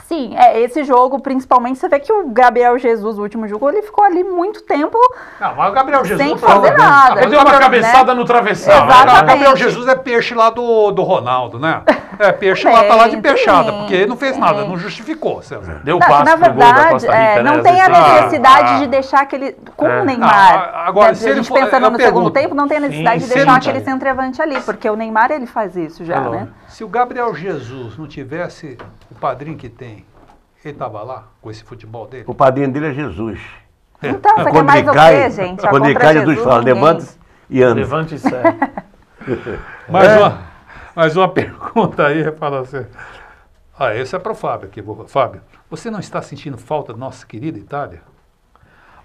Speaker 6: Sim, é, esse jogo, principalmente, você vê que o Gabriel Jesus, o último jogo, ele ficou ali muito tempo.
Speaker 1: Não, mas o Gabriel Jesus
Speaker 6: Sem fazer nada.
Speaker 3: Ele deu uma
Speaker 6: Né?
Speaker 3: cabeçada no travessão.
Speaker 6: Exatamente.
Speaker 1: O Gabriel Jesus é peixe lá do, do Ronaldo, né? É, peixe lá, tá lá de peixada,
Speaker 6: sim,
Speaker 1: porque ele não fez nada, não justificou, César.
Speaker 3: Deu
Speaker 6: Na,
Speaker 3: passe
Speaker 6: na
Speaker 3: da
Speaker 6: verdade,
Speaker 3: Costa Rica,
Speaker 6: é,
Speaker 3: né?
Speaker 6: não tem a necessidade
Speaker 1: Ah.
Speaker 6: de deixar aquele. Com
Speaker 3: É.
Speaker 6: o Neymar.
Speaker 1: Não, agora,
Speaker 6: né,
Speaker 1: se
Speaker 6: a
Speaker 1: ele
Speaker 6: gente
Speaker 1: for-
Speaker 6: pensando no
Speaker 1: pergunto.
Speaker 6: segundo tempo, não tem a necessidade
Speaker 3: Sim,
Speaker 6: de deixar aquele centroavante ali, porque o Neymar ele faz isso já,
Speaker 3: É
Speaker 6: né?
Speaker 1: Se o Gabriel Jesus não tivesse o padrinho que tem, ele tava lá com esse futebol dele?
Speaker 2: O padrinho dele é Jesus.
Speaker 6: Então, você quer
Speaker 2: Quando
Speaker 6: mais
Speaker 2: ele
Speaker 6: o
Speaker 2: cai,
Speaker 6: quê, gente? A
Speaker 2: quando ele cai, Jesus
Speaker 6: Jesus,
Speaker 2: fala, levanta e anda.
Speaker 3: Levante e segue. *laughs*
Speaker 1: Mais,
Speaker 2: É.
Speaker 1: uma, mais uma *laughs* pergunta aí, fala assim. Ah, esse é para o Fábio aqui. Fábio, você não está sentindo falta da nossa querida Itália?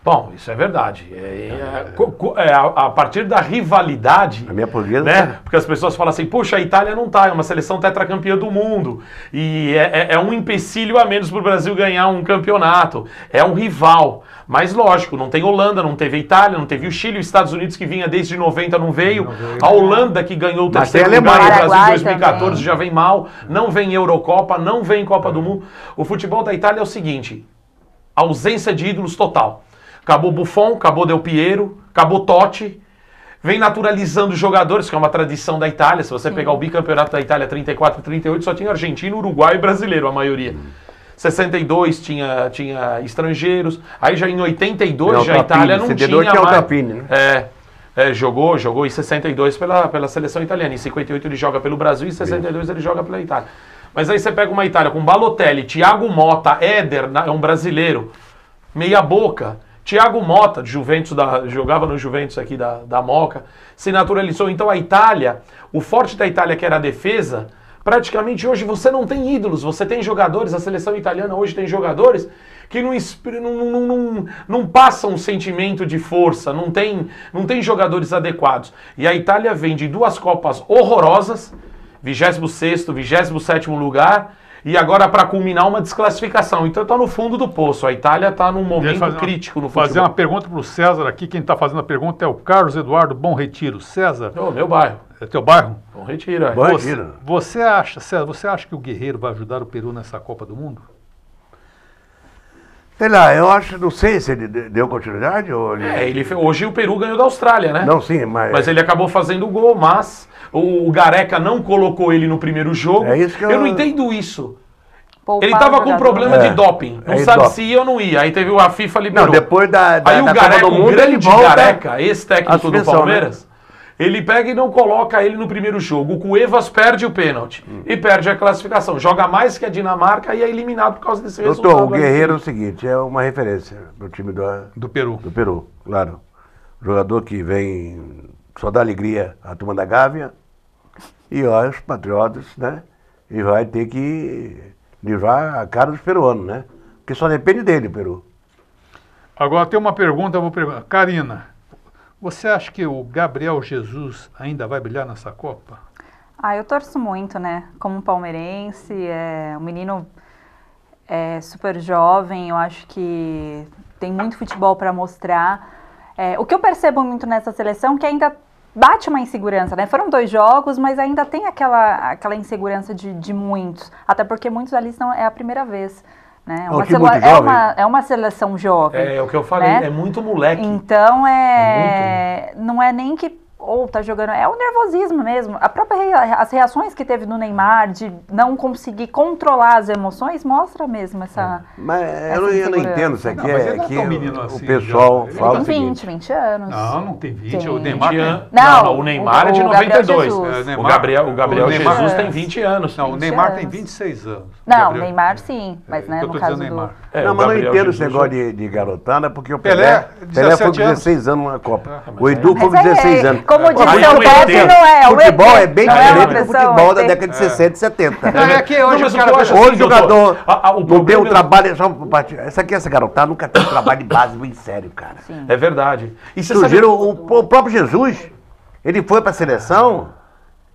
Speaker 3: Bom, isso é verdade. É, é, co- co- é, a, a partir da rivalidade.
Speaker 2: A minha portuguesa
Speaker 3: Né? Porque as pessoas falam assim, puxa, a Itália não tá, é uma seleção tetracampeã do mundo. E é, é- é um empecilho a menos para o Brasil ganhar um campeonato. É um rival. Mas lógico, não tem Holanda, não teve a Itália, não teve o Chile, os Estados Unidos que vinha desde 90 não veio. A Holanda que ganhou o terceiro lugar no. Brasil em
Speaker 6: Paraguai
Speaker 3: 2014
Speaker 6: também.
Speaker 3: já vem mal. Não vem Eurocopa, não vem Copa do Mundo. O futebol da Itália é o seguinte, ausência de ídolos total. Acabou Buffon, acabou Del Piero, acabou Totti. Vem naturalizando os jogadores, que é uma tradição da Itália. Se você pegar o bicampeonato da Itália 34 e 38, só tinha argentino, uruguai e brasileiro, a maioria. 62 tinha, tinha estrangeiros. Aí já em 82
Speaker 2: Tem
Speaker 3: já a Itália não
Speaker 2: Altrapini,
Speaker 3: tinha
Speaker 2: cededor tinha
Speaker 3: mais.
Speaker 2: Altrapini, né?
Speaker 3: É, é, jogou, jogou em 62 pela, pela seleção italiana. Em 58 ele joga pelo Brasil e em 62 ele joga pela Itália. Mas aí você pega uma Itália com Balotelli, Thiago Mota, Éder, é um brasileiro, meia boca. Thiago Mota, Juventus, da, jogava no Juventus aqui da, da Moca, se naturalizou. Então a Itália, o forte da Itália que era a defesa, praticamente hoje você não tem ídolos, você tem jogadores, a seleção italiana hoje tem jogadores que não, não, não, não passam um sentimento de força, não tem, não tem jogadores adequados. E a Itália vem de duas Copas horrorosas, 26º, 27º lugar, e agora para culminar uma desclassificação. Então está no fundo do poço. A Itália está num momento
Speaker 1: fazer uma-
Speaker 3: crítico no
Speaker 1: Fazer
Speaker 3: futebol.
Speaker 1: uma pergunta para o César aqui. Quem está fazendo a pergunta é o Carlos Eduardo Bom Retiro. César,
Speaker 3: Ô, meu bairro.
Speaker 1: é teu bairro?
Speaker 3: Bom retiro. é.
Speaker 2: Bom
Speaker 1: Você,
Speaker 2: retiro.
Speaker 1: você acha, César, você acha que o Guerreiro vai ajudar o Peru nessa Copa do Mundo?
Speaker 2: Sei lá, eu acho, não sei se ele de- deu continuidade ou ele...
Speaker 3: É, ele hoje o Peru ganhou da Austrália, né?
Speaker 2: Não, sim, mas...
Speaker 3: Mas ele acabou fazendo o gol, mas o, o Gareca não colocou ele no primeiro jogo.
Speaker 2: É isso que eu-
Speaker 3: eu não entendo isso.
Speaker 6: Poupar
Speaker 3: Ele tava
Speaker 6: o
Speaker 3: com problema
Speaker 2: É,
Speaker 3: de doping. Não
Speaker 2: é
Speaker 3: sabe
Speaker 2: doping.
Speaker 3: se ia ou não ia. Aí teve a FIFA liberou.
Speaker 2: Não, depois da, da,
Speaker 3: Aí o
Speaker 2: da
Speaker 3: Gareca,
Speaker 2: Copa do
Speaker 3: o grande
Speaker 2: volta
Speaker 3: Gareca, ex-técnico do
Speaker 2: suspensão,
Speaker 3: Palmeiras, ele pega e não coloca ele no primeiro jogo. O Cuevas perde o pênalti
Speaker 2: Hum.
Speaker 3: e perde a classificação. Joga mais que a Dinamarca e é eliminado por causa desse resultado.
Speaker 2: Doutor, o. Guerreiro é o seguinte, é uma referência do time do,
Speaker 1: Do Peru.
Speaker 2: do Peru, claro. Jogador que vem só dá alegria à turma da Gávea e ó, os patriotas, né? E vai ter que livrar a cara dos peruanos, né? Porque só depende dele, o Peru.
Speaker 1: Agora tem uma pergunta, eu vou perguntar. Karina, você acha que o Gabriel Jesus ainda vai brilhar nessa Copa?
Speaker 6: Ah, eu torço muito, né? Como palmeirense, é um menino é, super jovem, eu acho que tem muito futebol para mostrar. É, o que eu percebo muito nessa seleção é que ainda bate uma insegurança, né? Foram dois jogos, mas ainda tem aquela, aquela insegurança de, de muitos. Até porque muitos ali estão, é a primeira vez. Né?
Speaker 2: É
Speaker 6: Uma
Speaker 2: muito
Speaker 6: é, uma, é uma seleção jovem.
Speaker 3: É, o que eu falei,
Speaker 6: né?
Speaker 3: é muito moleque.
Speaker 6: Então é. Não é nem que ou tá jogando. É o nervosismo mesmo. A própria rea- as reações que teve no Neymar de não conseguir controlar as emoções mostra mesmo essa.
Speaker 2: Mas
Speaker 6: Essa
Speaker 2: eu, não- eu não entendo isso aqui.
Speaker 1: Não, mas
Speaker 2: é
Speaker 1: não é
Speaker 2: que o,
Speaker 1: assim,
Speaker 2: o pessoal
Speaker 1: já.
Speaker 2: Fala
Speaker 6: Ele
Speaker 2: o
Speaker 6: tem
Speaker 2: seguinte.
Speaker 6: 20, 20 anos.
Speaker 1: Não, não tem 20. O
Speaker 6: Tem.
Speaker 1: Neymar
Speaker 3: 20
Speaker 1: tem...
Speaker 3: anos.
Speaker 6: Não,
Speaker 3: Não, não, o Neymar é de
Speaker 6: o Gabriel
Speaker 3: 92.
Speaker 6: Jesus.
Speaker 1: É,
Speaker 3: O
Speaker 1: Neymar-
Speaker 3: Gabriel, o Gabriel
Speaker 1: o Neymar-
Speaker 3: Jesus tem 20 anos.
Speaker 1: Não, o
Speaker 6: 20
Speaker 1: Neymar tem
Speaker 6: anos.
Speaker 1: 26 anos.
Speaker 6: Não,
Speaker 1: Gabriel-
Speaker 6: Neymar sim, mas
Speaker 1: É,
Speaker 6: né,
Speaker 1: que eu
Speaker 6: no caso
Speaker 1: dizendo
Speaker 6: do.
Speaker 1: Neymar.
Speaker 3: É,
Speaker 2: não,
Speaker 3: o
Speaker 2: mas não
Speaker 3: Gabriel
Speaker 2: entendo esse negócio de, de garotada, porque o
Speaker 1: Pelé,
Speaker 2: Pelé, Pelé, foi com
Speaker 1: 17 anos.
Speaker 2: 16 anos na Copa.
Speaker 3: mas
Speaker 2: o Edu foi com
Speaker 6: Mas é,
Speaker 2: 16 anos.
Speaker 6: Como disse
Speaker 3: aí
Speaker 6: seu
Speaker 3: é
Speaker 6: Pepe, não é. o
Speaker 2: futebol é bem
Speaker 6: Não
Speaker 2: diferente do futebol da década de 60 e 70.
Speaker 1: Não, é que hoje
Speaker 3: o acho
Speaker 2: Hoje
Speaker 3: assim,
Speaker 2: o jogador
Speaker 3: doutor, a- a- o
Speaker 2: não um
Speaker 3: problema-
Speaker 2: trabalho. Essa aqui, essa garotada nunca tem um trabalho de base muito sério, cara.
Speaker 3: É verdade. E você sabe...
Speaker 2: O, próprio Jesus. Ele foi pra seleção.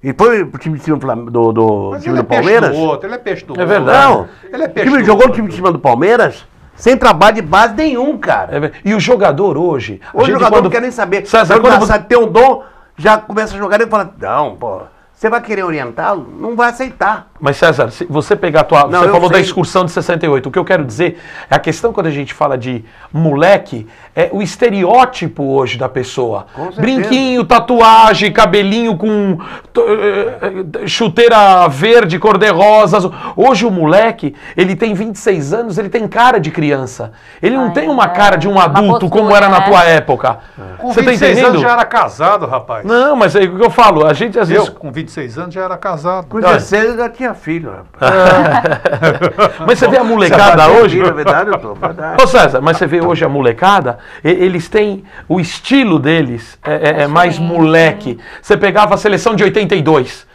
Speaker 2: E foi pro time de cima do, do, do time
Speaker 1: ele é
Speaker 2: do
Speaker 1: peixe
Speaker 2: Palmeiras.
Speaker 1: do outro, ele é peixe do outro.
Speaker 3: verdade.
Speaker 2: Não.
Speaker 1: Ele é
Speaker 2: O
Speaker 1: peixe
Speaker 2: time
Speaker 1: do
Speaker 2: jogou no time de cima do Palmeiras sem trabalho de base nenhum, cara.
Speaker 3: É E o jogador hoje...
Speaker 2: o jogador
Speaker 3: quando-
Speaker 2: não quer nem saber.
Speaker 3: César,
Speaker 2: Quando
Speaker 3: quando
Speaker 2: você... tem um dom, já começa a jogar e fala, não, pô, você vai querer orientá-lo? Não vai aceitar.
Speaker 3: Mas César, se você pegar a tua.
Speaker 2: Não,
Speaker 3: você falou da
Speaker 2: sei.
Speaker 3: excursão de 68. O que eu quero dizer é a questão quando a gente fala de moleque, é o estereótipo hoje da pessoa.
Speaker 2: Com certeza.
Speaker 3: Brinquinho, tatuagem, cabelinho com eh, eh, chuteira verde, cor-de-rosa. Hoje o moleque, ele tem 26 anos, ele tem cara de criança. Ele não
Speaker 6: Ai,
Speaker 3: tem uma
Speaker 6: é.
Speaker 3: cara de um adulto como
Speaker 6: postura,
Speaker 3: era na
Speaker 6: né?
Speaker 3: tua época.
Speaker 1: Com
Speaker 3: Você tá
Speaker 1: 26
Speaker 3: entendendo?
Speaker 1: anos já era casado, rapaz.
Speaker 3: Não, mas é o que eu falo. A gente às vezes.
Speaker 1: Eu, com 26 anos, já era casado.
Speaker 2: Com 16 eu já tinha filho, rapaz. *laughs*
Speaker 3: Mas você vê a molecada hoje.
Speaker 2: filho, é verdade, eu tô, verdade.
Speaker 3: Ô César, mas você vê hoje a molecada, eles têm. O estilo deles é, é- é mais moleque. Você pegava a seleção de 82.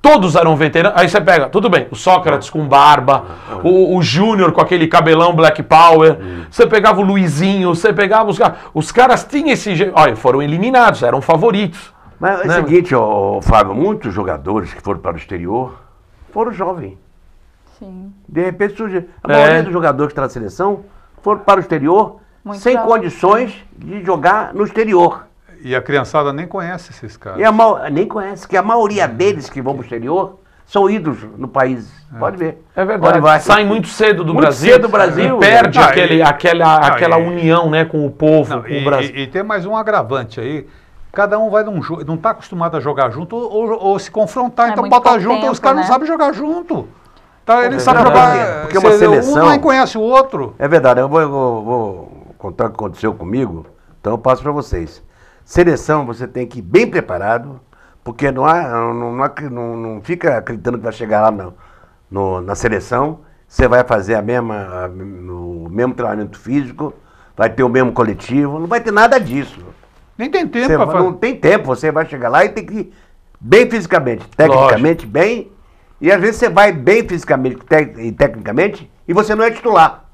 Speaker 3: Todos eram veteranos. Aí você pega, tudo bem, o Sócrates com barba, o, o Júnior com aquele cabelão Black Power. Você pegava o Luizinho, você pegava os caras. Os caras tinham esse. Olha, foram eliminados, eram favoritos.
Speaker 2: Mas é o
Speaker 3: Né?
Speaker 2: seguinte, ó, Fábio, muitos jogadores que foram para o exterior foram jovens.
Speaker 6: Sim.
Speaker 2: De repente surge. A
Speaker 3: É.
Speaker 2: maioria dos jogadores que estão na seleção foram para o exterior
Speaker 6: Muito
Speaker 2: sem
Speaker 6: jovem.
Speaker 2: condições de jogar no exterior.
Speaker 1: E a criançada nem conhece esses caras.
Speaker 2: E nem conhece, que a maioria deles que vão para o exterior são ídolos no país. Pode ver.
Speaker 3: É
Speaker 2: Pode
Speaker 3: verdade.
Speaker 2: vai.
Speaker 3: Saem muito cedo do
Speaker 2: Muito
Speaker 3: Brasil.
Speaker 2: cedo do Brasil.
Speaker 3: E perde
Speaker 1: Ah,
Speaker 3: aquele,
Speaker 1: e-
Speaker 3: aquela,
Speaker 1: Ah,
Speaker 3: aquela
Speaker 1: e-
Speaker 3: união né, com o povo,
Speaker 1: Não,
Speaker 3: com
Speaker 1: e,
Speaker 3: o Brasil.
Speaker 1: e- e tem mais um agravante aí. Cada um vai num jogo, não está acostumado a jogar junto ou, ou- ou se confrontar,
Speaker 6: É
Speaker 1: então bota junto, os
Speaker 6: tempo,
Speaker 1: caras não
Speaker 6: né?
Speaker 1: sabem jogar junto. Tá, eles
Speaker 3: É
Speaker 1: sabem
Speaker 3: verdade.
Speaker 1: jogar.
Speaker 2: Porque uma
Speaker 1: cê-
Speaker 2: seleção-
Speaker 1: Um nem conhece o outro.
Speaker 2: É verdade, eu vou, eu vou- vou contar o que aconteceu comigo, então eu passo para vocês. Seleção, você tem que ir bem preparado, porque não, há, não, não, não- não fica acreditando que vai chegar lá no- no- na seleção, você vai fazer a mesma, a- o mesmo treinamento físico, vai ter o mesmo coletivo, não vai ter nada disso.
Speaker 1: Nem tem tempo
Speaker 2: Você
Speaker 1: fazer.
Speaker 2: não tem tempo, você vai chegar lá e tem que ir bem fisicamente, tecnicamente bem, e às vezes você vai bem fisicamente tec- e tecnicamente e você não é titular.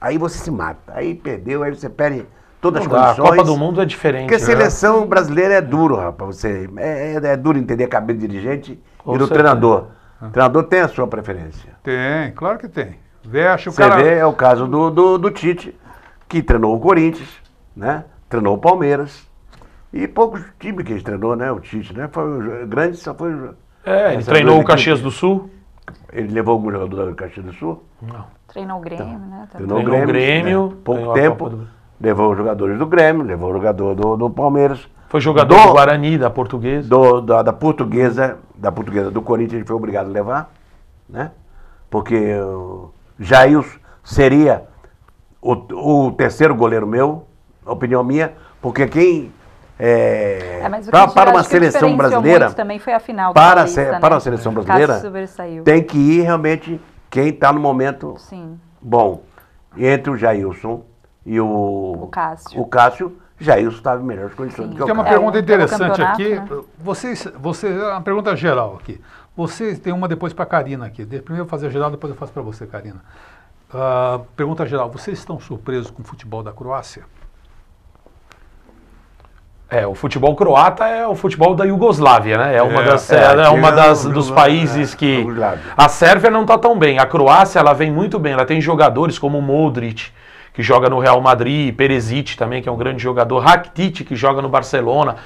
Speaker 2: Aí você se mata, aí perdeu, aí você perde todas
Speaker 3: Não
Speaker 2: as
Speaker 3: dá, a
Speaker 2: condições.
Speaker 3: Copa do Mundo é diferente.
Speaker 2: Porque a
Speaker 3: né?
Speaker 2: seleção brasileira é duro, rapaz. Você, é, é- é duro entender a cabeça do dirigente
Speaker 3: Com
Speaker 2: e do
Speaker 3: certeza.
Speaker 2: treinador. O treinador tem a sua preferência.
Speaker 1: Tem, claro que tem. Veste o
Speaker 2: Você
Speaker 1: cara.
Speaker 2: vê, é o caso do, do, do Tite, que treinou o Corinthians, né? Treinou o Palmeiras. E poucos times que ele treinou, né? O Tite, né? Foi o grande, só foi. o-
Speaker 3: É, ele treinou o Caxias do Sul.
Speaker 2: Ele levou algum jogador do Caxias do Sul?
Speaker 3: Não.
Speaker 6: Treinou o Grêmio, né? também.
Speaker 2: Treinou o Grêmio.
Speaker 3: Grêmio,
Speaker 2: né? Pouco tempo.
Speaker 3: Do-
Speaker 2: Levou os jogadores do Grêmio, levou o jogador do, do Palmeiras.
Speaker 3: Foi jogador
Speaker 2: Do-
Speaker 3: do Guarani, da Portuguesa.
Speaker 2: do- da, da portuguesa, da portuguesa do Corinthians, ele foi obrigado a levar, né? Porque o Jailson seria o, o terceiro goleiro meu, opinião minha, porque quem é,
Speaker 6: É,
Speaker 2: pra- para uma seleção brasileira,
Speaker 6: também foi a final
Speaker 2: para, a
Speaker 6: Paulista,
Speaker 2: se-
Speaker 6: né?
Speaker 2: para a seleção brasileira, tem que ir realmente quem está no momento
Speaker 6: Sim.
Speaker 2: bom. Entre o Jailson e o,
Speaker 6: O Cássio.
Speaker 2: O Cássio, Jailson estava em melhores condições
Speaker 6: Sim.
Speaker 2: do que o
Speaker 1: Tem uma
Speaker 6: É,
Speaker 2: Cássio.
Speaker 1: pergunta
Speaker 6: pelo
Speaker 1: interessante aqui.
Speaker 6: né?
Speaker 1: Vocês, vocês, uma pergunta geral aqui. Vocês tem uma depois para Karina aqui. Primeiro eu vou fazer a geral, depois eu faço para você, Karina. Ah, pergunta geral. Vocês estão surpresos com o futebol da Croácia?
Speaker 3: É, o futebol croata é o futebol da Iugoslávia, né? É uma
Speaker 1: É,
Speaker 3: das,
Speaker 2: é,
Speaker 3: é,
Speaker 2: aquele
Speaker 3: uma
Speaker 2: é
Speaker 3: das dos
Speaker 2: o-
Speaker 3: países
Speaker 2: é,
Speaker 3: que a Sérvia não tá tão bem. A Croácia ela vem muito bem. Ela tem jogadores como Modric que joga no Real Madrid, Perisic também que é um grande jogador, Rakitic que joga no Barcelona.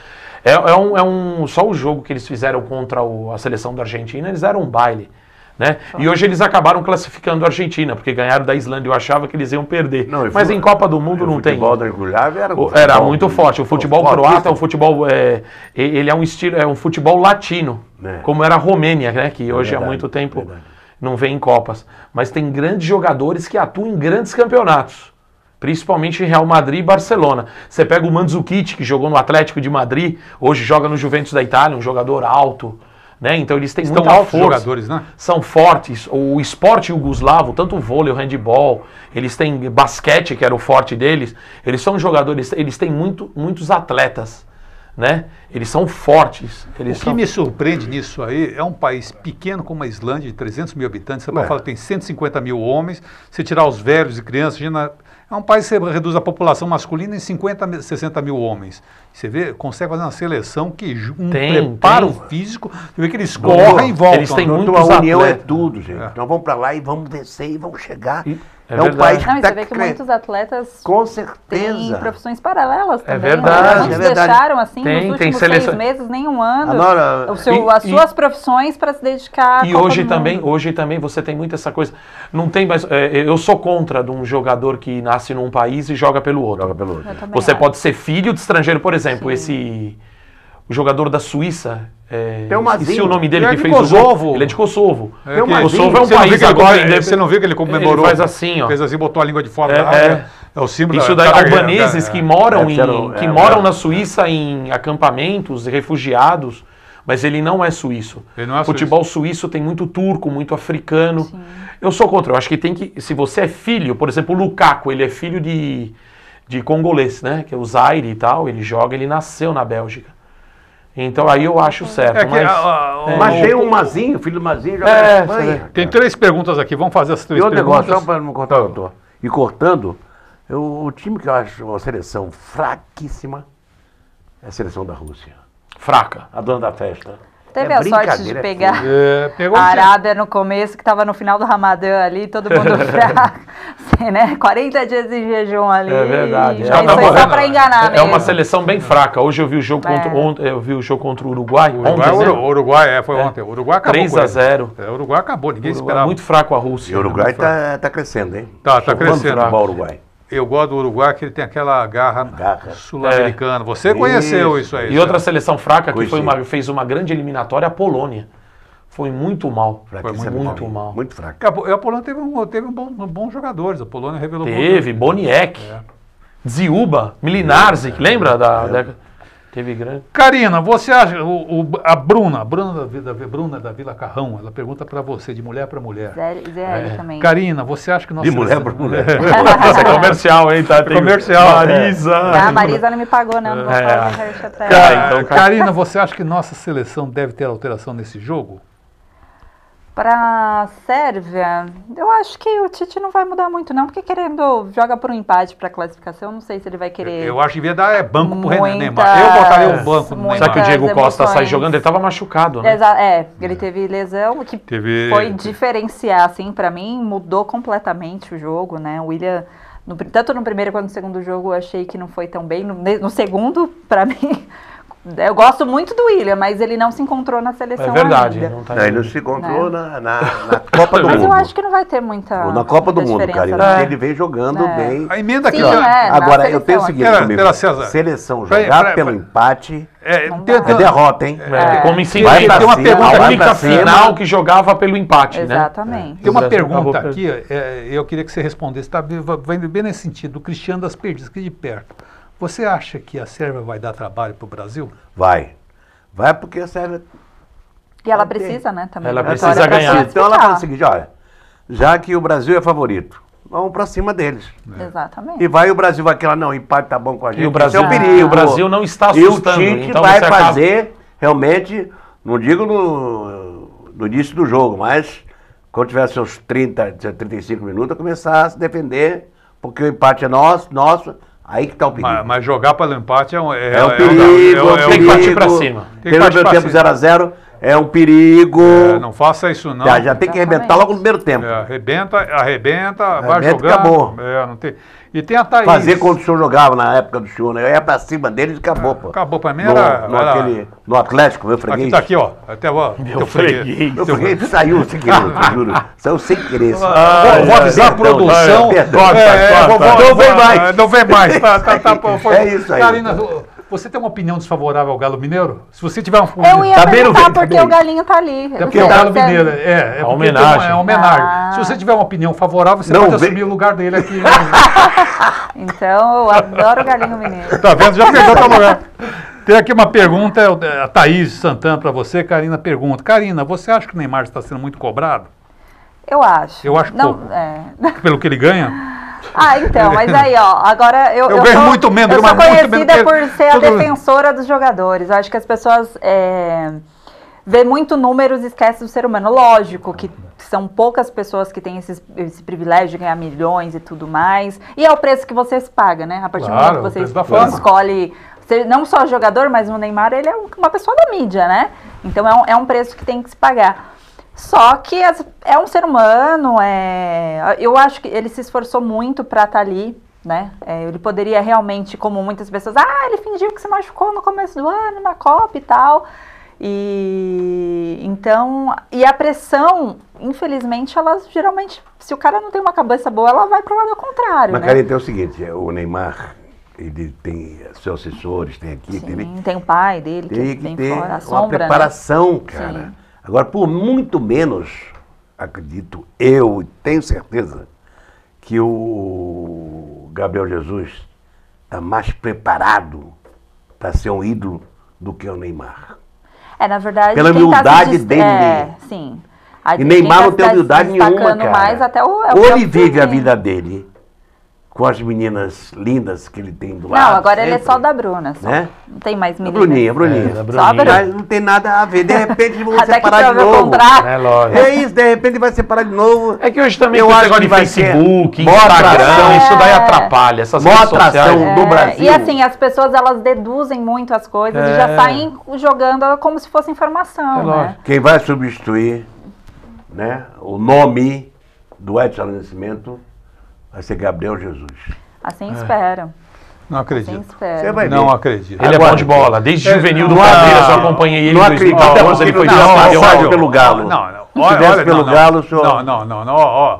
Speaker 3: É, é um, é um só o jogo que eles fizeram contra o- a seleção da Argentina eles deram um baile. Né? E hoje eles acabaram classificando a Argentina, porque ganharam da Islândia. Eu achava que eles iam perder.
Speaker 2: Não,
Speaker 3: Mas em Copa do Mundo
Speaker 2: O
Speaker 3: não tem.
Speaker 2: futebol da Yugoslávia era, um
Speaker 3: O- Era
Speaker 2: futebol
Speaker 3: muito forte. O futebol croata é um futebol. É, ele é um estilo, é um futebol latino,
Speaker 2: É.
Speaker 3: como era a Romênia, né? Que hoje há
Speaker 2: verdade,
Speaker 3: muito tempo
Speaker 2: verdade.
Speaker 3: não vem em Copas. Mas tem grandes jogadores que atuam em grandes campeonatos. Principalmente em Real Madrid e Barcelona. Você pega o Mandzukic, que jogou no Atlético de Madrid, hoje joga no Juventus da Itália, um jogador alto. Né? Então eles têm
Speaker 1: Estão
Speaker 3: muita força
Speaker 1: jogadores, né?
Speaker 3: são fortes. O esporte jugoslavo, tanto o vôlei, o handball, eles têm basquete, que era o forte deles. Eles são jogadores, eles têm muito, muitos atletas, né? Eles são fortes. Eles
Speaker 1: O que
Speaker 3: são...
Speaker 1: me surpreende nisso aí é um país pequeno como a Islândia, de 300 mil habitantes. Você
Speaker 2: É.
Speaker 1: falar que tem 150 mil homens. Se tirar os velhos e crianças, imagina, é um país que você reduz a população masculina em 50, mil- 60 mil homens. Você vê, consegue fazer uma seleção que um
Speaker 3: Tem,
Speaker 1: preparo
Speaker 3: tem.
Speaker 1: físico. Você vê que eles correm e voltam.
Speaker 3: Eles têm muito-
Speaker 2: a
Speaker 3: muitos
Speaker 2: união é
Speaker 3: atletas.
Speaker 2: tudo, gente.
Speaker 1: É.
Speaker 2: Nós vamos pra lá e vamos vencer e vamos chegar.
Speaker 3: E- é
Speaker 2: um
Speaker 3: verdade.
Speaker 2: país
Speaker 6: Não, e
Speaker 2: que tá
Speaker 6: você vê que
Speaker 2: cre-
Speaker 6: muitos atletas
Speaker 2: Com
Speaker 6: têm
Speaker 2: certeza.
Speaker 6: profissões paralelas também. né?
Speaker 3: verdade,
Speaker 6: Muitos
Speaker 2: é verdade.
Speaker 6: deixaram, assim,
Speaker 3: Tem-
Speaker 6: nos
Speaker 3: tem
Speaker 6: últimos
Speaker 3: seleção-
Speaker 6: seis meses, nem um ano,
Speaker 2: A Nora-
Speaker 6: o seu-
Speaker 3: E-
Speaker 6: as
Speaker 3: e-
Speaker 6: suas profissões para se dedicar
Speaker 3: E hoje também, hoje também você tem muito essa coisa. Não tem mais. é, eu sou contra de um jogador que nasce num país e joga pelo outro.
Speaker 2: Joga pelo outro.
Speaker 3: Você
Speaker 6: acho.
Speaker 3: pode ser filho de estrangeiro, por exemplo,
Speaker 6: Sim.
Speaker 3: esse o jogador da Suíça. É,
Speaker 2: Tem o
Speaker 3: esqueci o nome dele
Speaker 1: Ele é
Speaker 3: que
Speaker 1: de
Speaker 3: fez o gol.
Speaker 1: Kosovo.
Speaker 3: Ele é de Kosovo.
Speaker 1: É que-
Speaker 2: uma
Speaker 3: Kosovo é um
Speaker 1: Você
Speaker 3: país
Speaker 1: ele
Speaker 3: agora indep-
Speaker 1: Você não viu que ele comemorou?
Speaker 3: Ele faz assim, ó.
Speaker 1: Fez assim, botou a língua de fora
Speaker 3: É,
Speaker 1: da
Speaker 3: é.
Speaker 1: área. É o símbolo
Speaker 3: Isso
Speaker 1: da-
Speaker 3: daí,
Speaker 1: da-
Speaker 3: albaneses
Speaker 1: da-
Speaker 3: que moram,
Speaker 2: Deve
Speaker 3: em, que
Speaker 2: é,
Speaker 3: moram
Speaker 2: é.
Speaker 3: na Suíça em acampamentos, refugiados, mas ele não é suíço.
Speaker 1: Ele não é
Speaker 3: Futebol suíço tem muito turco, muito africano. Eu sou contra. Eu acho que tem que. Se você é filho, por exemplo, o Lukaku, ele é filho de, de congolês, né? Que é o Zaire e tal. Ele joga, ele nasceu na Bélgica. Então aí eu acho certo.
Speaker 1: É que
Speaker 3: mas,
Speaker 1: a- a-
Speaker 3: é,
Speaker 2: Mas
Speaker 1: o-
Speaker 2: tem um Mazinho, filho do Mazinho, joga
Speaker 3: É,
Speaker 2: Espanha.
Speaker 1: Tem três perguntas aqui, vamos fazer as
Speaker 2: E
Speaker 1: três
Speaker 2: outro
Speaker 1: perguntas.
Speaker 2: negócio, só para não cortar, doutor. E cortando, eu- o time que eu acho uma seleção fraquíssima é a seleção da Rússia.
Speaker 3: fraca.
Speaker 2: A dona da festa.
Speaker 6: Teve
Speaker 2: É
Speaker 6: a sorte de
Speaker 2: é
Speaker 6: pegar.
Speaker 1: É,
Speaker 6: a Arábia no começo, que estava no final do Ramadã ali, todo mundo *laughs* fraco, assim, né? 40 dias em jejum ali.
Speaker 3: É verdade. Já
Speaker 6: Isso
Speaker 3: tá
Speaker 6: foi só para enganar
Speaker 3: É
Speaker 6: mesmo.
Speaker 3: uma seleção bem fraca. Hoje eu vi o jogo contra,
Speaker 6: É.
Speaker 3: ontem, eu vi o jogo contra o Uruguai.
Speaker 1: O Uruguai,
Speaker 3: ontem, né?
Speaker 1: o Uruguai, é, foi ontem. O Uruguai acabou
Speaker 3: 3
Speaker 1: com
Speaker 3: a
Speaker 1: ele.
Speaker 3: 0.
Speaker 1: É, o Uruguai acabou, ninguém
Speaker 3: Uruguai,
Speaker 1: esperava.
Speaker 3: muito fraco a Rússia.
Speaker 2: E o Uruguai tá, tá crescendo, hein?
Speaker 1: Tá, tá crescendo.
Speaker 2: futebol Uruguai.
Speaker 1: Eu gosto do Uruguai que ele tem aquela garra,
Speaker 2: Garra.
Speaker 1: sul-americana. Você conheceu isso aí.
Speaker 3: E outra
Speaker 1: certo?
Speaker 3: seleção fraca que foi uma- fez uma grande eliminatória, a Polônia. Foi muito mal.
Speaker 2: Fraquíssimo.
Speaker 3: muito mal.
Speaker 2: Muito fraco.
Speaker 1: A Po- a Polônia teve, um, teve um bom, um bons jogadores. A Polônia revelou bons
Speaker 3: Teve, Boniek,
Speaker 1: É.
Speaker 3: Ziuba, Milinarzik, lembra da década? Teve grande.
Speaker 1: Karina, você acha, o, o- a Bruna, a Bruna da, da, Bruna da Vila Carrão, ela pergunta para você, de mulher para mulher.
Speaker 6: Zé, Zé
Speaker 3: É.
Speaker 6: também.
Speaker 1: Karina, você acha que nós...
Speaker 2: De mulher para mulher. *laughs*
Speaker 3: Isso é comercial, hein? Tá? Tem
Speaker 1: comercial,
Speaker 3: Marisa.
Speaker 6: Ah, a Marisa não me pagou, né? Não vou
Speaker 3: É.
Speaker 6: falar
Speaker 3: Cara,
Speaker 6: ela.
Speaker 3: Então,
Speaker 1: Karina, você acha que nossa seleção deve ter alteração nesse jogo?
Speaker 6: Pra Sérvia, eu acho que o Tite não vai mudar muito, não, porque querendo joga por um empate pra classificação, não sei se ele vai querer.
Speaker 1: Eu acho que devia dar é, banco pro Renan
Speaker 6: Muitas-
Speaker 1: Neymar. Eu botaria um banco no
Speaker 6: muitas-
Speaker 3: Só que o
Speaker 1: Neymar.
Speaker 3: Diego Costa sai jogando, ele tava machucado, né?
Speaker 6: Exa- é, ele teve lesão que
Speaker 1: Teve-
Speaker 6: foi diferenciar, assim, pra mim, mudou completamente o jogo, né? O William, no tanto no primeiro quanto no segundo jogo, eu achei que não foi tão bem. No, no segundo, pra *laughs* mim, eu gosto muito do William, mas ele não se encontrou na seleção
Speaker 3: É verdade.
Speaker 6: ainda.
Speaker 3: Não tá
Speaker 2: Aí não se encontrou
Speaker 6: Né?
Speaker 2: na, na, na *laughs* Copa do
Speaker 6: Mas
Speaker 2: Mundo.
Speaker 6: eu acho que não vai ter muita.
Speaker 2: Ou na Copa do
Speaker 6: muita
Speaker 2: Mundo,
Speaker 6: diferença,
Speaker 2: Karina.
Speaker 6: né?
Speaker 2: Ele vem jogando
Speaker 6: É.
Speaker 2: bem.
Speaker 1: A emenda aqui,
Speaker 6: Sim,
Speaker 1: ó.
Speaker 6: é. na
Speaker 2: Agora, eu tenho o seguinte
Speaker 1: Pera-
Speaker 2: comigo.
Speaker 1: pera.
Speaker 2: Seleção jogar
Speaker 1: peraí,
Speaker 2: pelo
Speaker 1: peraí.
Speaker 2: empate
Speaker 1: É,
Speaker 6: Não
Speaker 1: tem-
Speaker 2: é derrota, hein?
Speaker 3: É, como em
Speaker 1: Tem-
Speaker 3: cima,
Speaker 1: tem uma pergunta
Speaker 3: a
Speaker 1: aqui
Speaker 2: cima.
Speaker 3: final que jogava pelo empate, né?
Speaker 6: Exatamente.
Speaker 1: Tem uma
Speaker 3: O
Speaker 1: pergunta aqui, é, eu queria que você respondesse, tá, vai bem nesse sentido, do Cristiano das Perdidas, aqui de perto. Você acha que a Sérvia vai dar trabalho para o Brasil?
Speaker 2: Vai. Vai porque a Sérvia
Speaker 6: E ela precisa, né, também.
Speaker 3: Ela
Speaker 6: da
Speaker 3: precisa ganhar.
Speaker 2: Então ela fala o seguinte, olha, já que o Brasil é favorito, vamos pra cima deles.
Speaker 6: Exatamente.
Speaker 2: E vai o Brasil vai aquela, não, empate tá bom com a gente.
Speaker 3: E o Brasil,
Speaker 2: Esse é o perigo.
Speaker 3: o Brasil não está
Speaker 2: E o
Speaker 3: assustando.
Speaker 2: Tite
Speaker 3: então
Speaker 2: vai
Speaker 3: acaba-
Speaker 2: fazer, realmente, não digo no, no início do jogo, mas quando tiver seus 30, 35 minutos, começar a se defender, porque o empate é nosso, nosso, aí que tá o perigo.
Speaker 1: Mas, mas jogar pelo empate é um, é,
Speaker 2: É um
Speaker 1: é
Speaker 2: perigo,
Speaker 1: é
Speaker 2: é um
Speaker 1: é
Speaker 3: Tem que
Speaker 2: perigo.
Speaker 3: partir pra cima.
Speaker 1: Tem que
Speaker 2: Teve
Speaker 1: partir
Speaker 2: o
Speaker 1: pra
Speaker 2: tempo
Speaker 1: cima.
Speaker 2: 0x0, É um perigo.
Speaker 1: É, não faça isso não.
Speaker 2: já, já tem que arrebentar logo no primeiro tempo.
Speaker 1: É, arrebenta, arrebenta, vai
Speaker 2: Arrebenta e
Speaker 1: jogando.
Speaker 2: acabou.
Speaker 1: É, não tem... E tem a Thaís.
Speaker 2: Fazer quando o senhor jogava na época do senhor, né? Eu ia pra cima dele e acabou, pô.
Speaker 1: Acabou pra mim,
Speaker 2: No,
Speaker 1: era-
Speaker 2: no,
Speaker 1: era-
Speaker 2: aquele, no Atlético, meu freguês.
Speaker 1: Aqui tá aqui, ó. Até ó, teu freguês.
Speaker 2: Meu freguês saiu sem querer, *laughs* juro. Saiu sem querer.
Speaker 1: Vou, vou avisar a produção.
Speaker 2: perdão.
Speaker 1: É, é,
Speaker 2: Não vem mais.
Speaker 1: Não vem mais. Tá, tá, tá, *laughs* foi-
Speaker 2: É isso aí.
Speaker 1: Karina, você tem uma opinião desfavorável ao Galo Mineiro? Se você tiver uma
Speaker 6: Eu ia
Speaker 2: Tá bem,
Speaker 6: perguntar
Speaker 2: tá
Speaker 6: porque
Speaker 2: bem.
Speaker 6: o galinho tá ali.
Speaker 1: É porque o Galo
Speaker 6: você-
Speaker 1: Mineiro, é, é
Speaker 3: homenagem.
Speaker 1: uma- É uma homenagem.
Speaker 6: Ah.
Speaker 1: Se você tiver uma opinião favorável, você
Speaker 2: Não
Speaker 1: pode
Speaker 2: vem.
Speaker 1: assumir o lugar dele aqui. *laughs*
Speaker 6: Então, eu adoro o galinho mineiro.
Speaker 1: Tá vendo? Já perdeu teu lugar. Tem aqui uma pergunta, é a Thaís Santana para você. Karina pergunta. Karina, você acha que o Neymar está sendo muito cobrado?
Speaker 6: Eu acho.
Speaker 1: Eu acho
Speaker 6: Não,
Speaker 1: pouco.
Speaker 6: é.
Speaker 1: Pelo que ele ganha?
Speaker 6: Ah, então, mas aí, ó, agora eu.
Speaker 1: Eu ganho
Speaker 6: sou-
Speaker 1: muito menos,
Speaker 6: Eu
Speaker 1: mas
Speaker 6: sou
Speaker 1: muito
Speaker 6: conhecida
Speaker 1: menos que
Speaker 6: por ser a defensora dos jogadores. Eu acho que as pessoas é, vê muito números e esquecem do ser humano. Lógico que são poucas pessoas que têm esses- esse privilégio de ganhar milhões e tudo mais. E é o preço que você paga, né? A partir
Speaker 1: Claro,
Speaker 6: do momento que você escolhe. não só jogador, mas o Neymar ele é um- uma pessoa da mídia, né? Então é um, é um preço que tem que se pagar. Só que as- é um ser humano, é, eu acho que ele se esforçou muito para estar ali, né? É, ele poderia realmente, como muitas pessoas, ah, ele fingiu que se machucou no começo do ano, na Copa e tal. E então, e a pressão, infelizmente, ela geralmente, se o cara não tem uma cabeça boa, ela vai pro lado contrário,
Speaker 2: Mas,
Speaker 6: né?
Speaker 2: Karina, tem o seguinte, é, o Neymar, ele tem seus assessores, tem aqui, tem,
Speaker 6: Sim, tem o pai dele que
Speaker 2: tem que
Speaker 6: vem
Speaker 2: ter
Speaker 6: fora, a
Speaker 2: uma
Speaker 6: sombra, né?
Speaker 2: preparação, cara.
Speaker 6: Sim.
Speaker 2: Agora, por muito menos, acredito eu, e tenho certeza, que o Gabriel Jesus está mais preparado para ser um ídolo do que o Neymar.
Speaker 6: É, na verdade,
Speaker 2: Pela
Speaker 6: tá
Speaker 2: humildade
Speaker 6: des-
Speaker 2: dele,
Speaker 6: É, sim. A-
Speaker 2: E Neymar
Speaker 6: tá
Speaker 2: não tem humildade nenhuma, cara.
Speaker 6: mais até o, é o
Speaker 2: Ou ele vive a vida dele com as meninas lindas que ele tem do lado.
Speaker 6: Não, agora ele é
Speaker 2: sempre,
Speaker 6: só da Bruna. Só.
Speaker 2: Né?
Speaker 6: Não tem mais
Speaker 2: A
Speaker 6: menina.
Speaker 2: Bruninha, a Bruninha.
Speaker 3: É, da
Speaker 6: Só a
Speaker 3: Bruninha.
Speaker 6: Bruna.
Speaker 2: Mas não tem nada a ver. De *laughs* repente vão separar de novo.
Speaker 3: É lógico.
Speaker 2: É isso, de repente vai separar de novo.
Speaker 3: É que hoje também
Speaker 2: Eu acho
Speaker 3: negócio
Speaker 2: que
Speaker 3: de
Speaker 2: vai
Speaker 3: Facebook, Instagram,
Speaker 2: atração.
Speaker 3: isso daí
Speaker 6: É.
Speaker 3: atrapalha. Essas
Speaker 2: Maior
Speaker 3: redes sociais.
Speaker 2: atração do
Speaker 6: É,
Speaker 2: Brasil.
Speaker 6: E assim, as pessoas elas deduzem muito as coisas e já
Speaker 3: É.
Speaker 6: saem jogando como se fosse informação,
Speaker 3: É
Speaker 6: né?
Speaker 2: Quem vai substituir né, o nome do Edson Nascimento vai ser Gabriel Jesus.
Speaker 6: Assim espero.
Speaker 1: Não
Speaker 6: Assim
Speaker 1: acredito.
Speaker 6: espero.
Speaker 2: Você vai
Speaker 1: Não
Speaker 2: ver.
Speaker 1: acredito.
Speaker 3: Ele é
Speaker 2: Agora-
Speaker 3: bom de bola. Desde
Speaker 1: É,
Speaker 3: juvenil do
Speaker 1: não,
Speaker 3: Palmeiras, eu
Speaker 2: não,
Speaker 3: acompanhei ele
Speaker 2: não acredito,
Speaker 3: 2014, ele
Speaker 2: não,
Speaker 3: foi
Speaker 2: não, não,
Speaker 1: Sérgio,
Speaker 2: pelo Galo.
Speaker 1: Não, não.
Speaker 2: Se
Speaker 1: Olha,
Speaker 2: tivesse
Speaker 1: olha,
Speaker 2: pelo
Speaker 1: não, não.
Speaker 2: Galo, o senhor-
Speaker 1: Não, não, não, não. Ó, ó.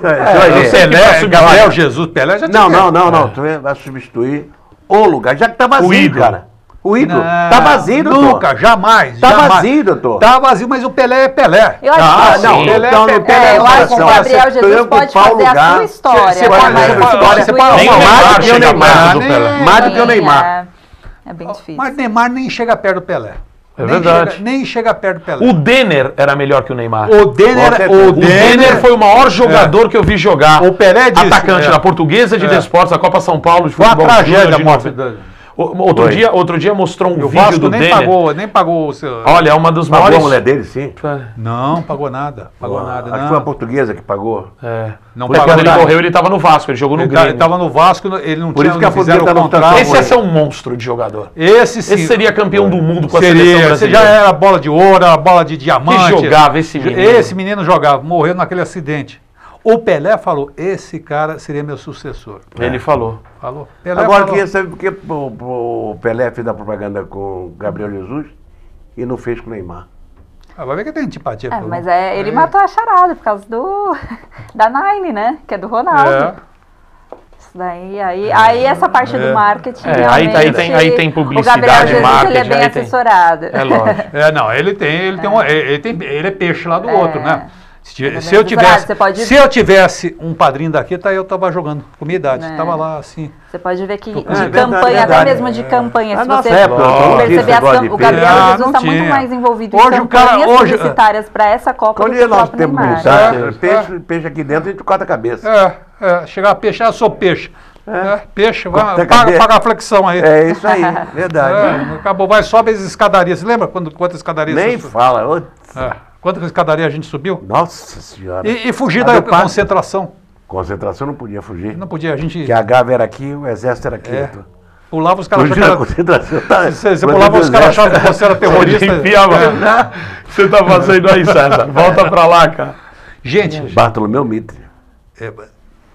Speaker 1: Pelé,
Speaker 3: pra substituir.
Speaker 1: Gabriel Jesus, Pelé já
Speaker 2: Não,
Speaker 1: tinha.
Speaker 2: não, não, não. Tu vai substituir o lugar. Já que tá vazio,
Speaker 3: ídolo.
Speaker 2: cara. O ídolo.
Speaker 1: Não,
Speaker 2: tá vazio, doutor.
Speaker 1: Nunca, jamais.
Speaker 2: Tá
Speaker 1: jamais.
Speaker 2: vazio, doutor.
Speaker 1: Tá vazio, mas o Pelé é Pelé.
Speaker 6: Eu acho
Speaker 2: Ah,
Speaker 6: que
Speaker 2: não,
Speaker 3: sim.
Speaker 1: Pelé,
Speaker 2: então,
Speaker 1: Pelé,
Speaker 2: não tem
Speaker 6: É, eu acho que o. Gabriel
Speaker 2: Você
Speaker 6: Jesus pode fazer a
Speaker 2: lugar.
Speaker 6: sua história.
Speaker 1: Você- você
Speaker 6: né?
Speaker 1: pode- você pode-
Speaker 6: substituir
Speaker 1: você pode-
Speaker 6: o
Speaker 3: Nem o
Speaker 6: Neymar
Speaker 3: Neymar
Speaker 2: tem o Neymar.
Speaker 3: do Pelé.
Speaker 2: Mais do que o Neymar.
Speaker 6: É, é bem difícil.
Speaker 1: Mas Neymar nem chega perto do Pelé.
Speaker 3: É
Speaker 1: Nem
Speaker 3: verdade.
Speaker 1: chega- nem chega perto do Pelé.
Speaker 3: O Denner era melhor que o Neymar.
Speaker 1: O Denner, o
Speaker 3: O Denner foi o maior jogador que eu vi jogar.
Speaker 1: O Pelé disse,
Speaker 3: Atacante
Speaker 1: é.
Speaker 3: da Portuguesa de
Speaker 1: É.
Speaker 3: Desportos, da Copa São Paulo de
Speaker 1: Foi uma
Speaker 3: futebol.
Speaker 1: tragédia
Speaker 3: júnior
Speaker 1: a
Speaker 3: de Outro
Speaker 2: Foi.
Speaker 3: dia, outro dia mostrou um
Speaker 1: o
Speaker 3: vídeo
Speaker 1: Vasco
Speaker 3: do
Speaker 1: nem
Speaker 3: Denner.
Speaker 1: pagou, nem pagou o seu.
Speaker 3: Olha, é uma dos
Speaker 2: Pagou a
Speaker 3: maiores.
Speaker 2: mulher dele, sim.
Speaker 1: Não, pagou nada. Pagou nada.
Speaker 2: Acho que foi a portuguesa que pagou.
Speaker 3: É.
Speaker 1: Não
Speaker 3: Porque
Speaker 1: pagou
Speaker 3: quando ele
Speaker 1: nada.
Speaker 3: morreu, ele estava no Vasco, ele jogou no
Speaker 1: Ele
Speaker 3: Grêmio.
Speaker 1: estava no Vasco, ele não
Speaker 2: Por
Speaker 1: tinha
Speaker 2: isso que a
Speaker 1: fizeram o
Speaker 2: não tá
Speaker 1: contrato.
Speaker 3: Esse ia ser um monstro de jogador.
Speaker 1: Esse sim.
Speaker 3: Esse seria campeão do mundo com a
Speaker 1: Seria,
Speaker 3: seleção
Speaker 1: Você
Speaker 3: brasileira.
Speaker 1: já era bola de ouro, era bola de diamante.
Speaker 3: Que jogava esse menino.
Speaker 1: Esse menino jogava, morreu naquele acidente. O Pelé falou: esse cara seria meu sucessor.
Speaker 3: Ele falou.
Speaker 1: Falou. Pelé
Speaker 2: Agora,
Speaker 1: falou.
Speaker 2: queria saber por que o, o Pelé fez a propaganda com o Gabriel Jesus e não fez com o Neymar.
Speaker 1: Ah, vai ver que tem antipatia.
Speaker 6: É,
Speaker 1: pelo-
Speaker 6: mas é, ele matou a charada por causa do *laughs* da Nine, né? Que é do Ronaldo.
Speaker 1: É.
Speaker 6: Isso daí, aí, aí essa parte
Speaker 1: É.
Speaker 6: do marketing.
Speaker 3: É, aí- aí tem- aí tem
Speaker 6: O
Speaker 3: publicidade,
Speaker 6: Gabriel Jesus, ele é
Speaker 3: marketing,
Speaker 6: bem
Speaker 3: aí tem-
Speaker 6: assessorado.
Speaker 3: É lógico.
Speaker 1: É, não, ele tem, ele tem, um, ele tem, ele é peixe lá do
Speaker 6: É.
Speaker 1: outro, né? Se,
Speaker 6: é
Speaker 1: se eu tivesse,
Speaker 6: você pode-
Speaker 1: se eu tivesse um padrinho daqui, tá, eu tava jogando com minha idade,
Speaker 6: É.
Speaker 1: tava lá assim.
Speaker 6: Você pode ver que de
Speaker 1: É,
Speaker 2: verdade,
Speaker 6: campanha, até
Speaker 2: verdade.
Speaker 6: mesmo de campanha,
Speaker 2: Na
Speaker 6: se você
Speaker 2: época,
Speaker 3: tinha
Speaker 6: perceber
Speaker 2: de
Speaker 6: o Gabriel
Speaker 1: Ah,
Speaker 6: Jesus está muito mais envolvido
Speaker 1: Hoje
Speaker 6: em
Speaker 1: o cara- hoje-
Speaker 6: publicitárias para essa Copa do
Speaker 2: Quando
Speaker 6: que o
Speaker 2: nós
Speaker 6: próprio
Speaker 2: temos
Speaker 6: Neymar.
Speaker 2: publicidade,
Speaker 1: É.
Speaker 2: peixe, peixe aqui dentro, a gente corta a cabeça.
Speaker 1: É, é, chegar a peixe, ah, sou peixe. É, peixe, vai,
Speaker 2: a
Speaker 1: paga, paga a flexão aí.
Speaker 2: É isso aí, verdade. *laughs*
Speaker 1: É, acabou, vai, sobe as escadarias. Você lembra quando, quantas escadarias
Speaker 2: Nem
Speaker 1: você
Speaker 2: fala. Ô,
Speaker 1: É, quantas escadarias a gente subiu?
Speaker 2: Nossa senhora.
Speaker 1: E, e fugir da concentração.
Speaker 2: Concentração não podia fugir.
Speaker 1: Não podia, a gente.
Speaker 2: Que a Gávea era aqui, o exército era aqui.
Speaker 1: É.
Speaker 2: doutor.
Speaker 1: Pulava os caras achavam
Speaker 2: concentração tá-
Speaker 1: Você, você pulava os caras achavam que você era *laughs* terrorista.
Speaker 3: Enfiava. O que *laughs* você tá fazendo aí, César? *laughs* Volta pra lá, cara.
Speaker 1: Gente,
Speaker 2: Bartolomeu Mitre.
Speaker 1: é,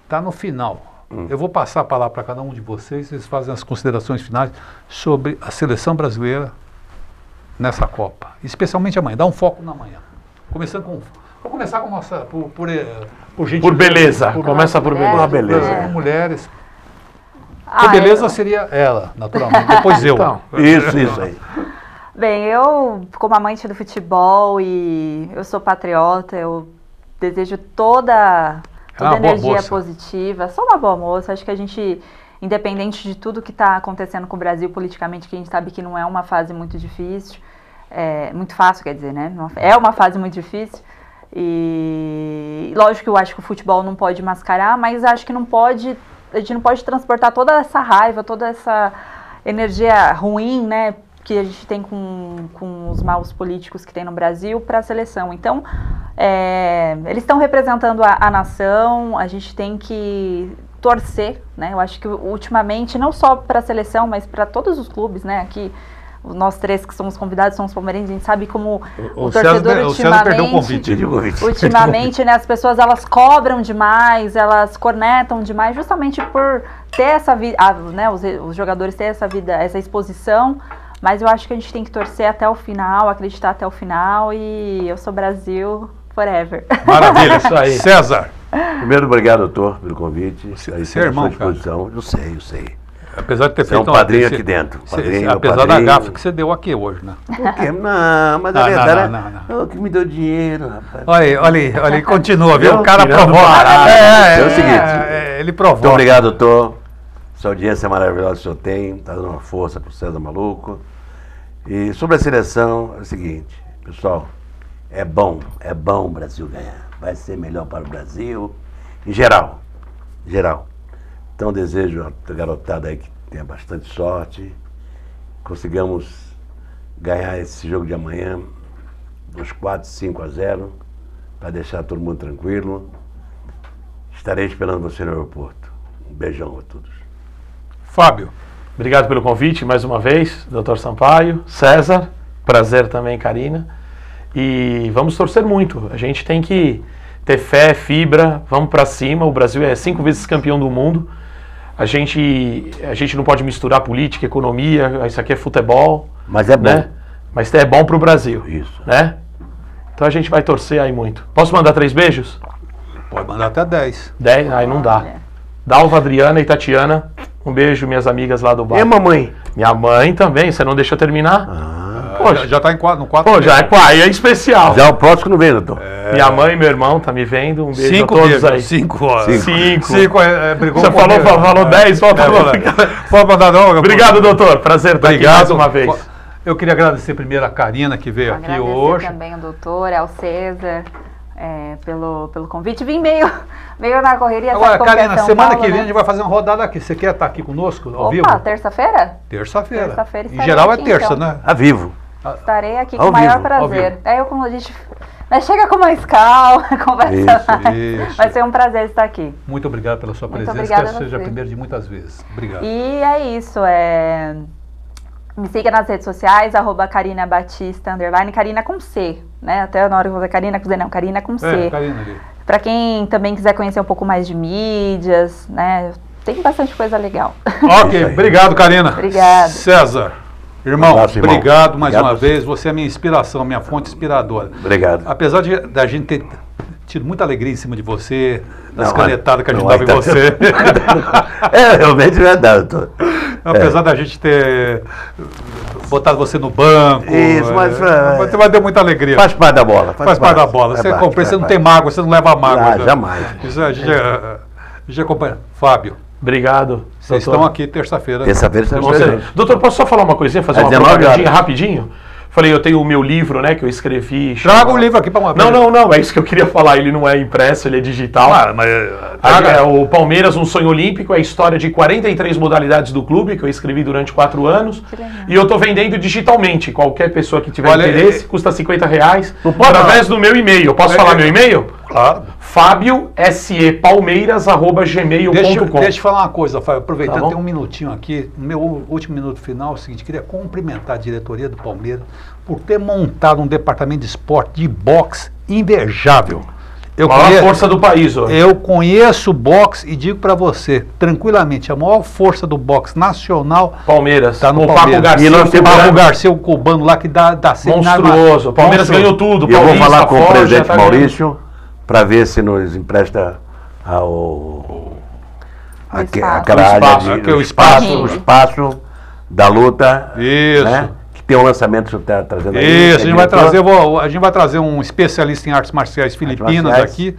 Speaker 1: tá no final. Eu vou passar a palavra para cada um de vocês, vocês fazem as considerações finais sobre a seleção brasileira nessa Copa, especialmente amanhã. Dá um foco na manhã. Começando com Vou começar com nossa por por, eh, por gente
Speaker 3: Por beleza. Começa por beleza.
Speaker 2: Ah, beleza.
Speaker 1: por mulheres.
Speaker 6: Ah,
Speaker 1: Por beleza
Speaker 6: eu-
Speaker 1: seria ela, naturalmente. *laughs* Depois eu.
Speaker 3: Então. *laughs*
Speaker 2: Isso, isso aí.
Speaker 6: Bem, eu, como amante do futebol e eu sou patriota, eu desejo toda, toda
Speaker 1: uma boa
Speaker 6: energia positiva. Sou uma boa moça. Acho que a gente, independente de tudo que está acontecendo com o Brasil politicamente, que a gente sabe que não é uma fase muito difícil, é, muito fácil, quer dizer, né? É uma fase muito difícil. E lógico que eu acho que o futebol não pode mascarar, mas acho que não pode, a gente não pode transportar toda essa raiva, toda essa energia ruim, né, que a gente tem com, com os maus políticos que tem no Brasil para a seleção. Então, é, eles estão representando a, a nação, a gente tem que torcer, né? Eu acho que ultimamente, não só para a seleção, mas para todos os clubes, né? Aqui, nós três que somos convidados somos palmeirenses, a gente sabe como o,
Speaker 1: O César,
Speaker 6: torcedor
Speaker 1: o César perdeu o
Speaker 6: ultimamente...
Speaker 1: convite. *laughs*
Speaker 6: Ultimamente, né, as pessoas elas cobram demais, elas cornetam demais, justamente por ter essa vida, né, os, os jogadores ter essa vida, essa exposição. Mas eu acho que a gente tem que torcer até o final, acreditar até o final e eu sou Brasil forever. *laughs*
Speaker 1: Maravilha.
Speaker 3: Isso aí.
Speaker 1: César,
Speaker 2: Primeiro, obrigado, doutor, pelo convite.
Speaker 1: Você-
Speaker 2: Aí,
Speaker 1: você é
Speaker 2: à
Speaker 1: irmão,
Speaker 2: sua disposição. Eu sei, eu sei.
Speaker 1: Apesar de ter
Speaker 2: Você é
Speaker 1: feito
Speaker 2: um
Speaker 1: uma-
Speaker 2: padrinho
Speaker 1: você-
Speaker 2: aqui dentro, padrinho,
Speaker 1: apesar da
Speaker 2: padrinho.
Speaker 1: gafa que você deu aqui hoje, né?
Speaker 2: Não, mas a
Speaker 1: não,
Speaker 2: verdade é
Speaker 1: não,
Speaker 2: o que me deu dinheiro, rapaz.
Speaker 1: Olha aí, olha aí, olha aí, continua, viu? O cara provoca.
Speaker 2: barato.
Speaker 1: É,
Speaker 2: É o seguinte.
Speaker 1: é, ele provoca.
Speaker 2: Muito obrigado, doutor. Essa audiência maravilhosa que o senhor tem, está dando uma força para o César Maluco. E sobre a seleção, é o seguinte, pessoal, é bom, é bom o Brasil ganhar. Vai ser melhor para o Brasil, em geral, em geral. Então desejo a garotada aí que tenha bastante sorte, consigamos ganhar esse jogo de amanhã, dos 4, 5 a 0, para deixar todo mundo tranquilo. Estarei esperando você no aeroporto. Um beijão a todos.
Speaker 1: Fábio,
Speaker 3: Obrigado pelo convite mais uma vez, Dr. Sampaio, César, prazer também, Karina. E vamos torcer muito. A gente tem que ter fé, fibra, vamos para cima. O Brasil é cinco vezes campeão do mundo. A gente, a gente não pode misturar política, economia. Isso aqui é futebol,
Speaker 2: Mas é bom.
Speaker 3: né? Mas é bom para o Brasil,
Speaker 2: Isso.
Speaker 3: né? Então a gente vai torcer aí muito. Posso mandar três beijos?
Speaker 1: pode mandar até 10.
Speaker 3: Dez? Aí não dá. Dalva, Adriana e Tatiana. Um beijo, minhas amigas lá do bar.
Speaker 2: E mamãe?
Speaker 3: Minha mãe também, você não deixa eu terminar?
Speaker 2: Ah,
Speaker 3: Poxa.
Speaker 1: já, já tá em quatro, no 4.
Speaker 3: Pô, já é pai, é especial.
Speaker 2: já o próximo não vem, doutor.
Speaker 3: Minha mãe e meu irmão tá me vendo. Um beijo
Speaker 1: Cinco
Speaker 3: a todos aí.
Speaker 1: Cinco. ó.
Speaker 3: Cinco.
Speaker 1: Cinco é, é, brigou
Speaker 3: Você falou,
Speaker 1: comigo.
Speaker 3: falou dez,
Speaker 1: É,
Speaker 3: falou-
Speaker 1: Pode mandar não.
Speaker 3: Obrigado, doutor. Prazer estar aqui mais uma vez.
Speaker 1: Eu queria agradecer primeiro a Karina que veio aqui
Speaker 6: Agradecer
Speaker 1: hoje.
Speaker 6: também ao doutor, ao César, é, pelo, pelo convite. Vim meio, *laughs* meio na correria.
Speaker 1: Agora,
Speaker 6: é
Speaker 1: Karina, semana
Speaker 6: Paulo,
Speaker 1: que vem
Speaker 6: né?
Speaker 1: a gente vai fazer uma rodada aqui. Você quer estar aqui conosco, ao vivo?
Speaker 6: Opa, terça-feira?
Speaker 1: Terça-feira.
Speaker 6: Terça-feira
Speaker 1: em
Speaker 6: estarei
Speaker 1: geral é
Speaker 6: aqui,
Speaker 1: terça,
Speaker 6: então.
Speaker 1: né?
Speaker 2: A vivo.
Speaker 6: Estarei aqui
Speaker 2: Ao
Speaker 6: com o maior
Speaker 2: vivo,
Speaker 6: prazer. Aí eu, como a gente *laughs* né, chega com mais calma, *laughs* conversa
Speaker 2: Isso,
Speaker 6: mais.
Speaker 1: isso.
Speaker 6: Vai ser um prazer estar aqui.
Speaker 1: Muito obrigado pela sua
Speaker 6: Muito
Speaker 1: presença.
Speaker 6: obrigada
Speaker 1: que seja a primeira de muitas vezes. Obrigado.
Speaker 6: E é isso, é... Me siga nas redes sociais, arroba Karina Batista, underline, Karina com C, né? Até na hora que eu vou dizer Karina com Z, não, Karina com
Speaker 1: É,
Speaker 6: C.
Speaker 1: Karina ali.
Speaker 6: Pra quem também quiser conhecer um pouco mais de mídias, né? Tem bastante coisa legal.
Speaker 1: Ok, obrigado, Karina.
Speaker 6: Obrigada.
Speaker 1: César, irmão,
Speaker 2: irmão.
Speaker 1: obrigado mais
Speaker 2: Obrigado
Speaker 1: uma vez. Você é minha inspiração, minha fonte inspiradora.
Speaker 2: Obrigado.
Speaker 1: Apesar de da gente ter tido muita alegria em cima de você, das
Speaker 2: Não,
Speaker 1: canetadas que a gente dava em
Speaker 2: tá-
Speaker 1: você. *laughs*
Speaker 2: É realmente verdade. *laughs*
Speaker 1: Apesar da gente ter botado você no banco.
Speaker 2: Isso, mas,
Speaker 1: é,
Speaker 2: é,
Speaker 1: você vai ter muita alegria.
Speaker 2: Faz parte da bola.
Speaker 1: Faz parte da bola.
Speaker 2: Faz
Speaker 1: Você
Speaker 2: parte,
Speaker 1: compreende, você
Speaker 2: faz
Speaker 1: não tem
Speaker 2: parte.
Speaker 1: mágoa, você não leva mágoa.
Speaker 2: Ah, jamais.
Speaker 1: Isso a gente, é, a gente acompanha. Fábio,
Speaker 3: Obrigado.
Speaker 1: vocês
Speaker 3: doutor.
Speaker 1: estão aqui terça-feira.
Speaker 2: Terça-feira estamos presentes.
Speaker 3: Doutor, posso só falar uma coisinha, fazer
Speaker 2: É
Speaker 3: uma
Speaker 2: 19
Speaker 3: propagandinha rapidinho? Falei, eu tenho o meu livro, né, que eu escrevi.
Speaker 1: Traga
Speaker 3: chama-
Speaker 1: o livro aqui para uma
Speaker 3: Não, não, não, é isso que eu queria falar. Ele não é impresso, ele é digital.
Speaker 1: Ah, mas,
Speaker 3: Aí, é o Palmeiras, um sonho olímpico, é a história de 43 modalidades do clube, que eu escrevi durante quatro anos. E eu tô vendendo digitalmente. Qualquer pessoa que tiver
Speaker 1: Olha,
Speaker 3: interesse,
Speaker 1: é-
Speaker 3: custa 50 reais.
Speaker 2: Não pode
Speaker 3: Através do meu e-mail. Eu posso
Speaker 1: É,
Speaker 3: falar
Speaker 1: é-
Speaker 3: meu e-mail?
Speaker 1: Claro.
Speaker 3: Fábio SE Palmeiras, arroba
Speaker 1: Deixa,
Speaker 3: gmail.com.
Speaker 1: deixa eu falar uma coisa, Fábio. Aproveitando,
Speaker 3: Tá
Speaker 1: tem um minutinho aqui. No meu último minuto final é o seguinte: queria cumprimentar a diretoria do Palmeiras por ter montado um departamento de esporte de boxe invejável. Eu
Speaker 3: Maior
Speaker 1: conheço,
Speaker 3: força do país hoje.
Speaker 1: eu conheço o boxe e digo pra você, tranquilamente, a maior força do boxe nacional
Speaker 3: Palmeiras.
Speaker 1: tá no
Speaker 3: o Paco
Speaker 1: Palmeiras.
Speaker 3: Garcia.
Speaker 2: E nós
Speaker 3: o
Speaker 2: temos-
Speaker 1: Paco
Speaker 3: Paco
Speaker 1: Garcia, o cubano lá que dá, dá
Speaker 3: Monstruoso. Palmeiras
Speaker 1: Monstruoso.
Speaker 3: ganhou tudo.
Speaker 2: E eu vou
Speaker 3: Paulista,
Speaker 2: falar com o presidente
Speaker 3: tá ganhando.
Speaker 2: Maurício para ver se nos empresta ao, aque- aquela
Speaker 3: O
Speaker 2: área
Speaker 3: espaço,
Speaker 2: de,
Speaker 1: aquele
Speaker 2: o
Speaker 1: espaço.
Speaker 2: espaço, o espaço da luta.
Speaker 1: Isso.
Speaker 2: né? Que tem um lançamento que você está trazendo aí.
Speaker 1: Isso, a
Speaker 2: é
Speaker 1: gente, vai trazer, vou- a gente vai trazer um especialista em artes marciais filipinas
Speaker 2: marciais.
Speaker 1: aqui.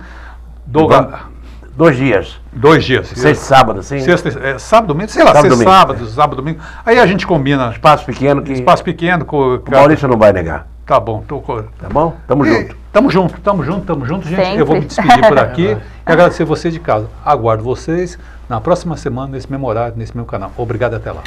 Speaker 1: Do,
Speaker 2: Vamos- Dois dias.
Speaker 1: dois dias.
Speaker 2: Sexta e sábado, assim.
Speaker 1: Sexta, é, sábado, domingo, sei lá,
Speaker 2: Sábado,
Speaker 1: sexta,
Speaker 2: domingo.
Speaker 1: sábado, sábado, domingo. Aí a gente combina.
Speaker 2: Espaço pequeno que
Speaker 1: Espaço pequeno com.
Speaker 2: o Maurício não vai negar.
Speaker 1: Tá bom, tô, co-
Speaker 2: Tá bom? Tamo
Speaker 1: E
Speaker 2: junto.
Speaker 1: Tamo junto, tamo junto, tamo junto, gente.
Speaker 6: Sempre.
Speaker 1: Eu vou me despedir por aqui *laughs* e agradecer vocês de casa. Aguardo vocês na próxima semana, nesse mesmo horário, nesse mesmo canal. Obrigado até lá.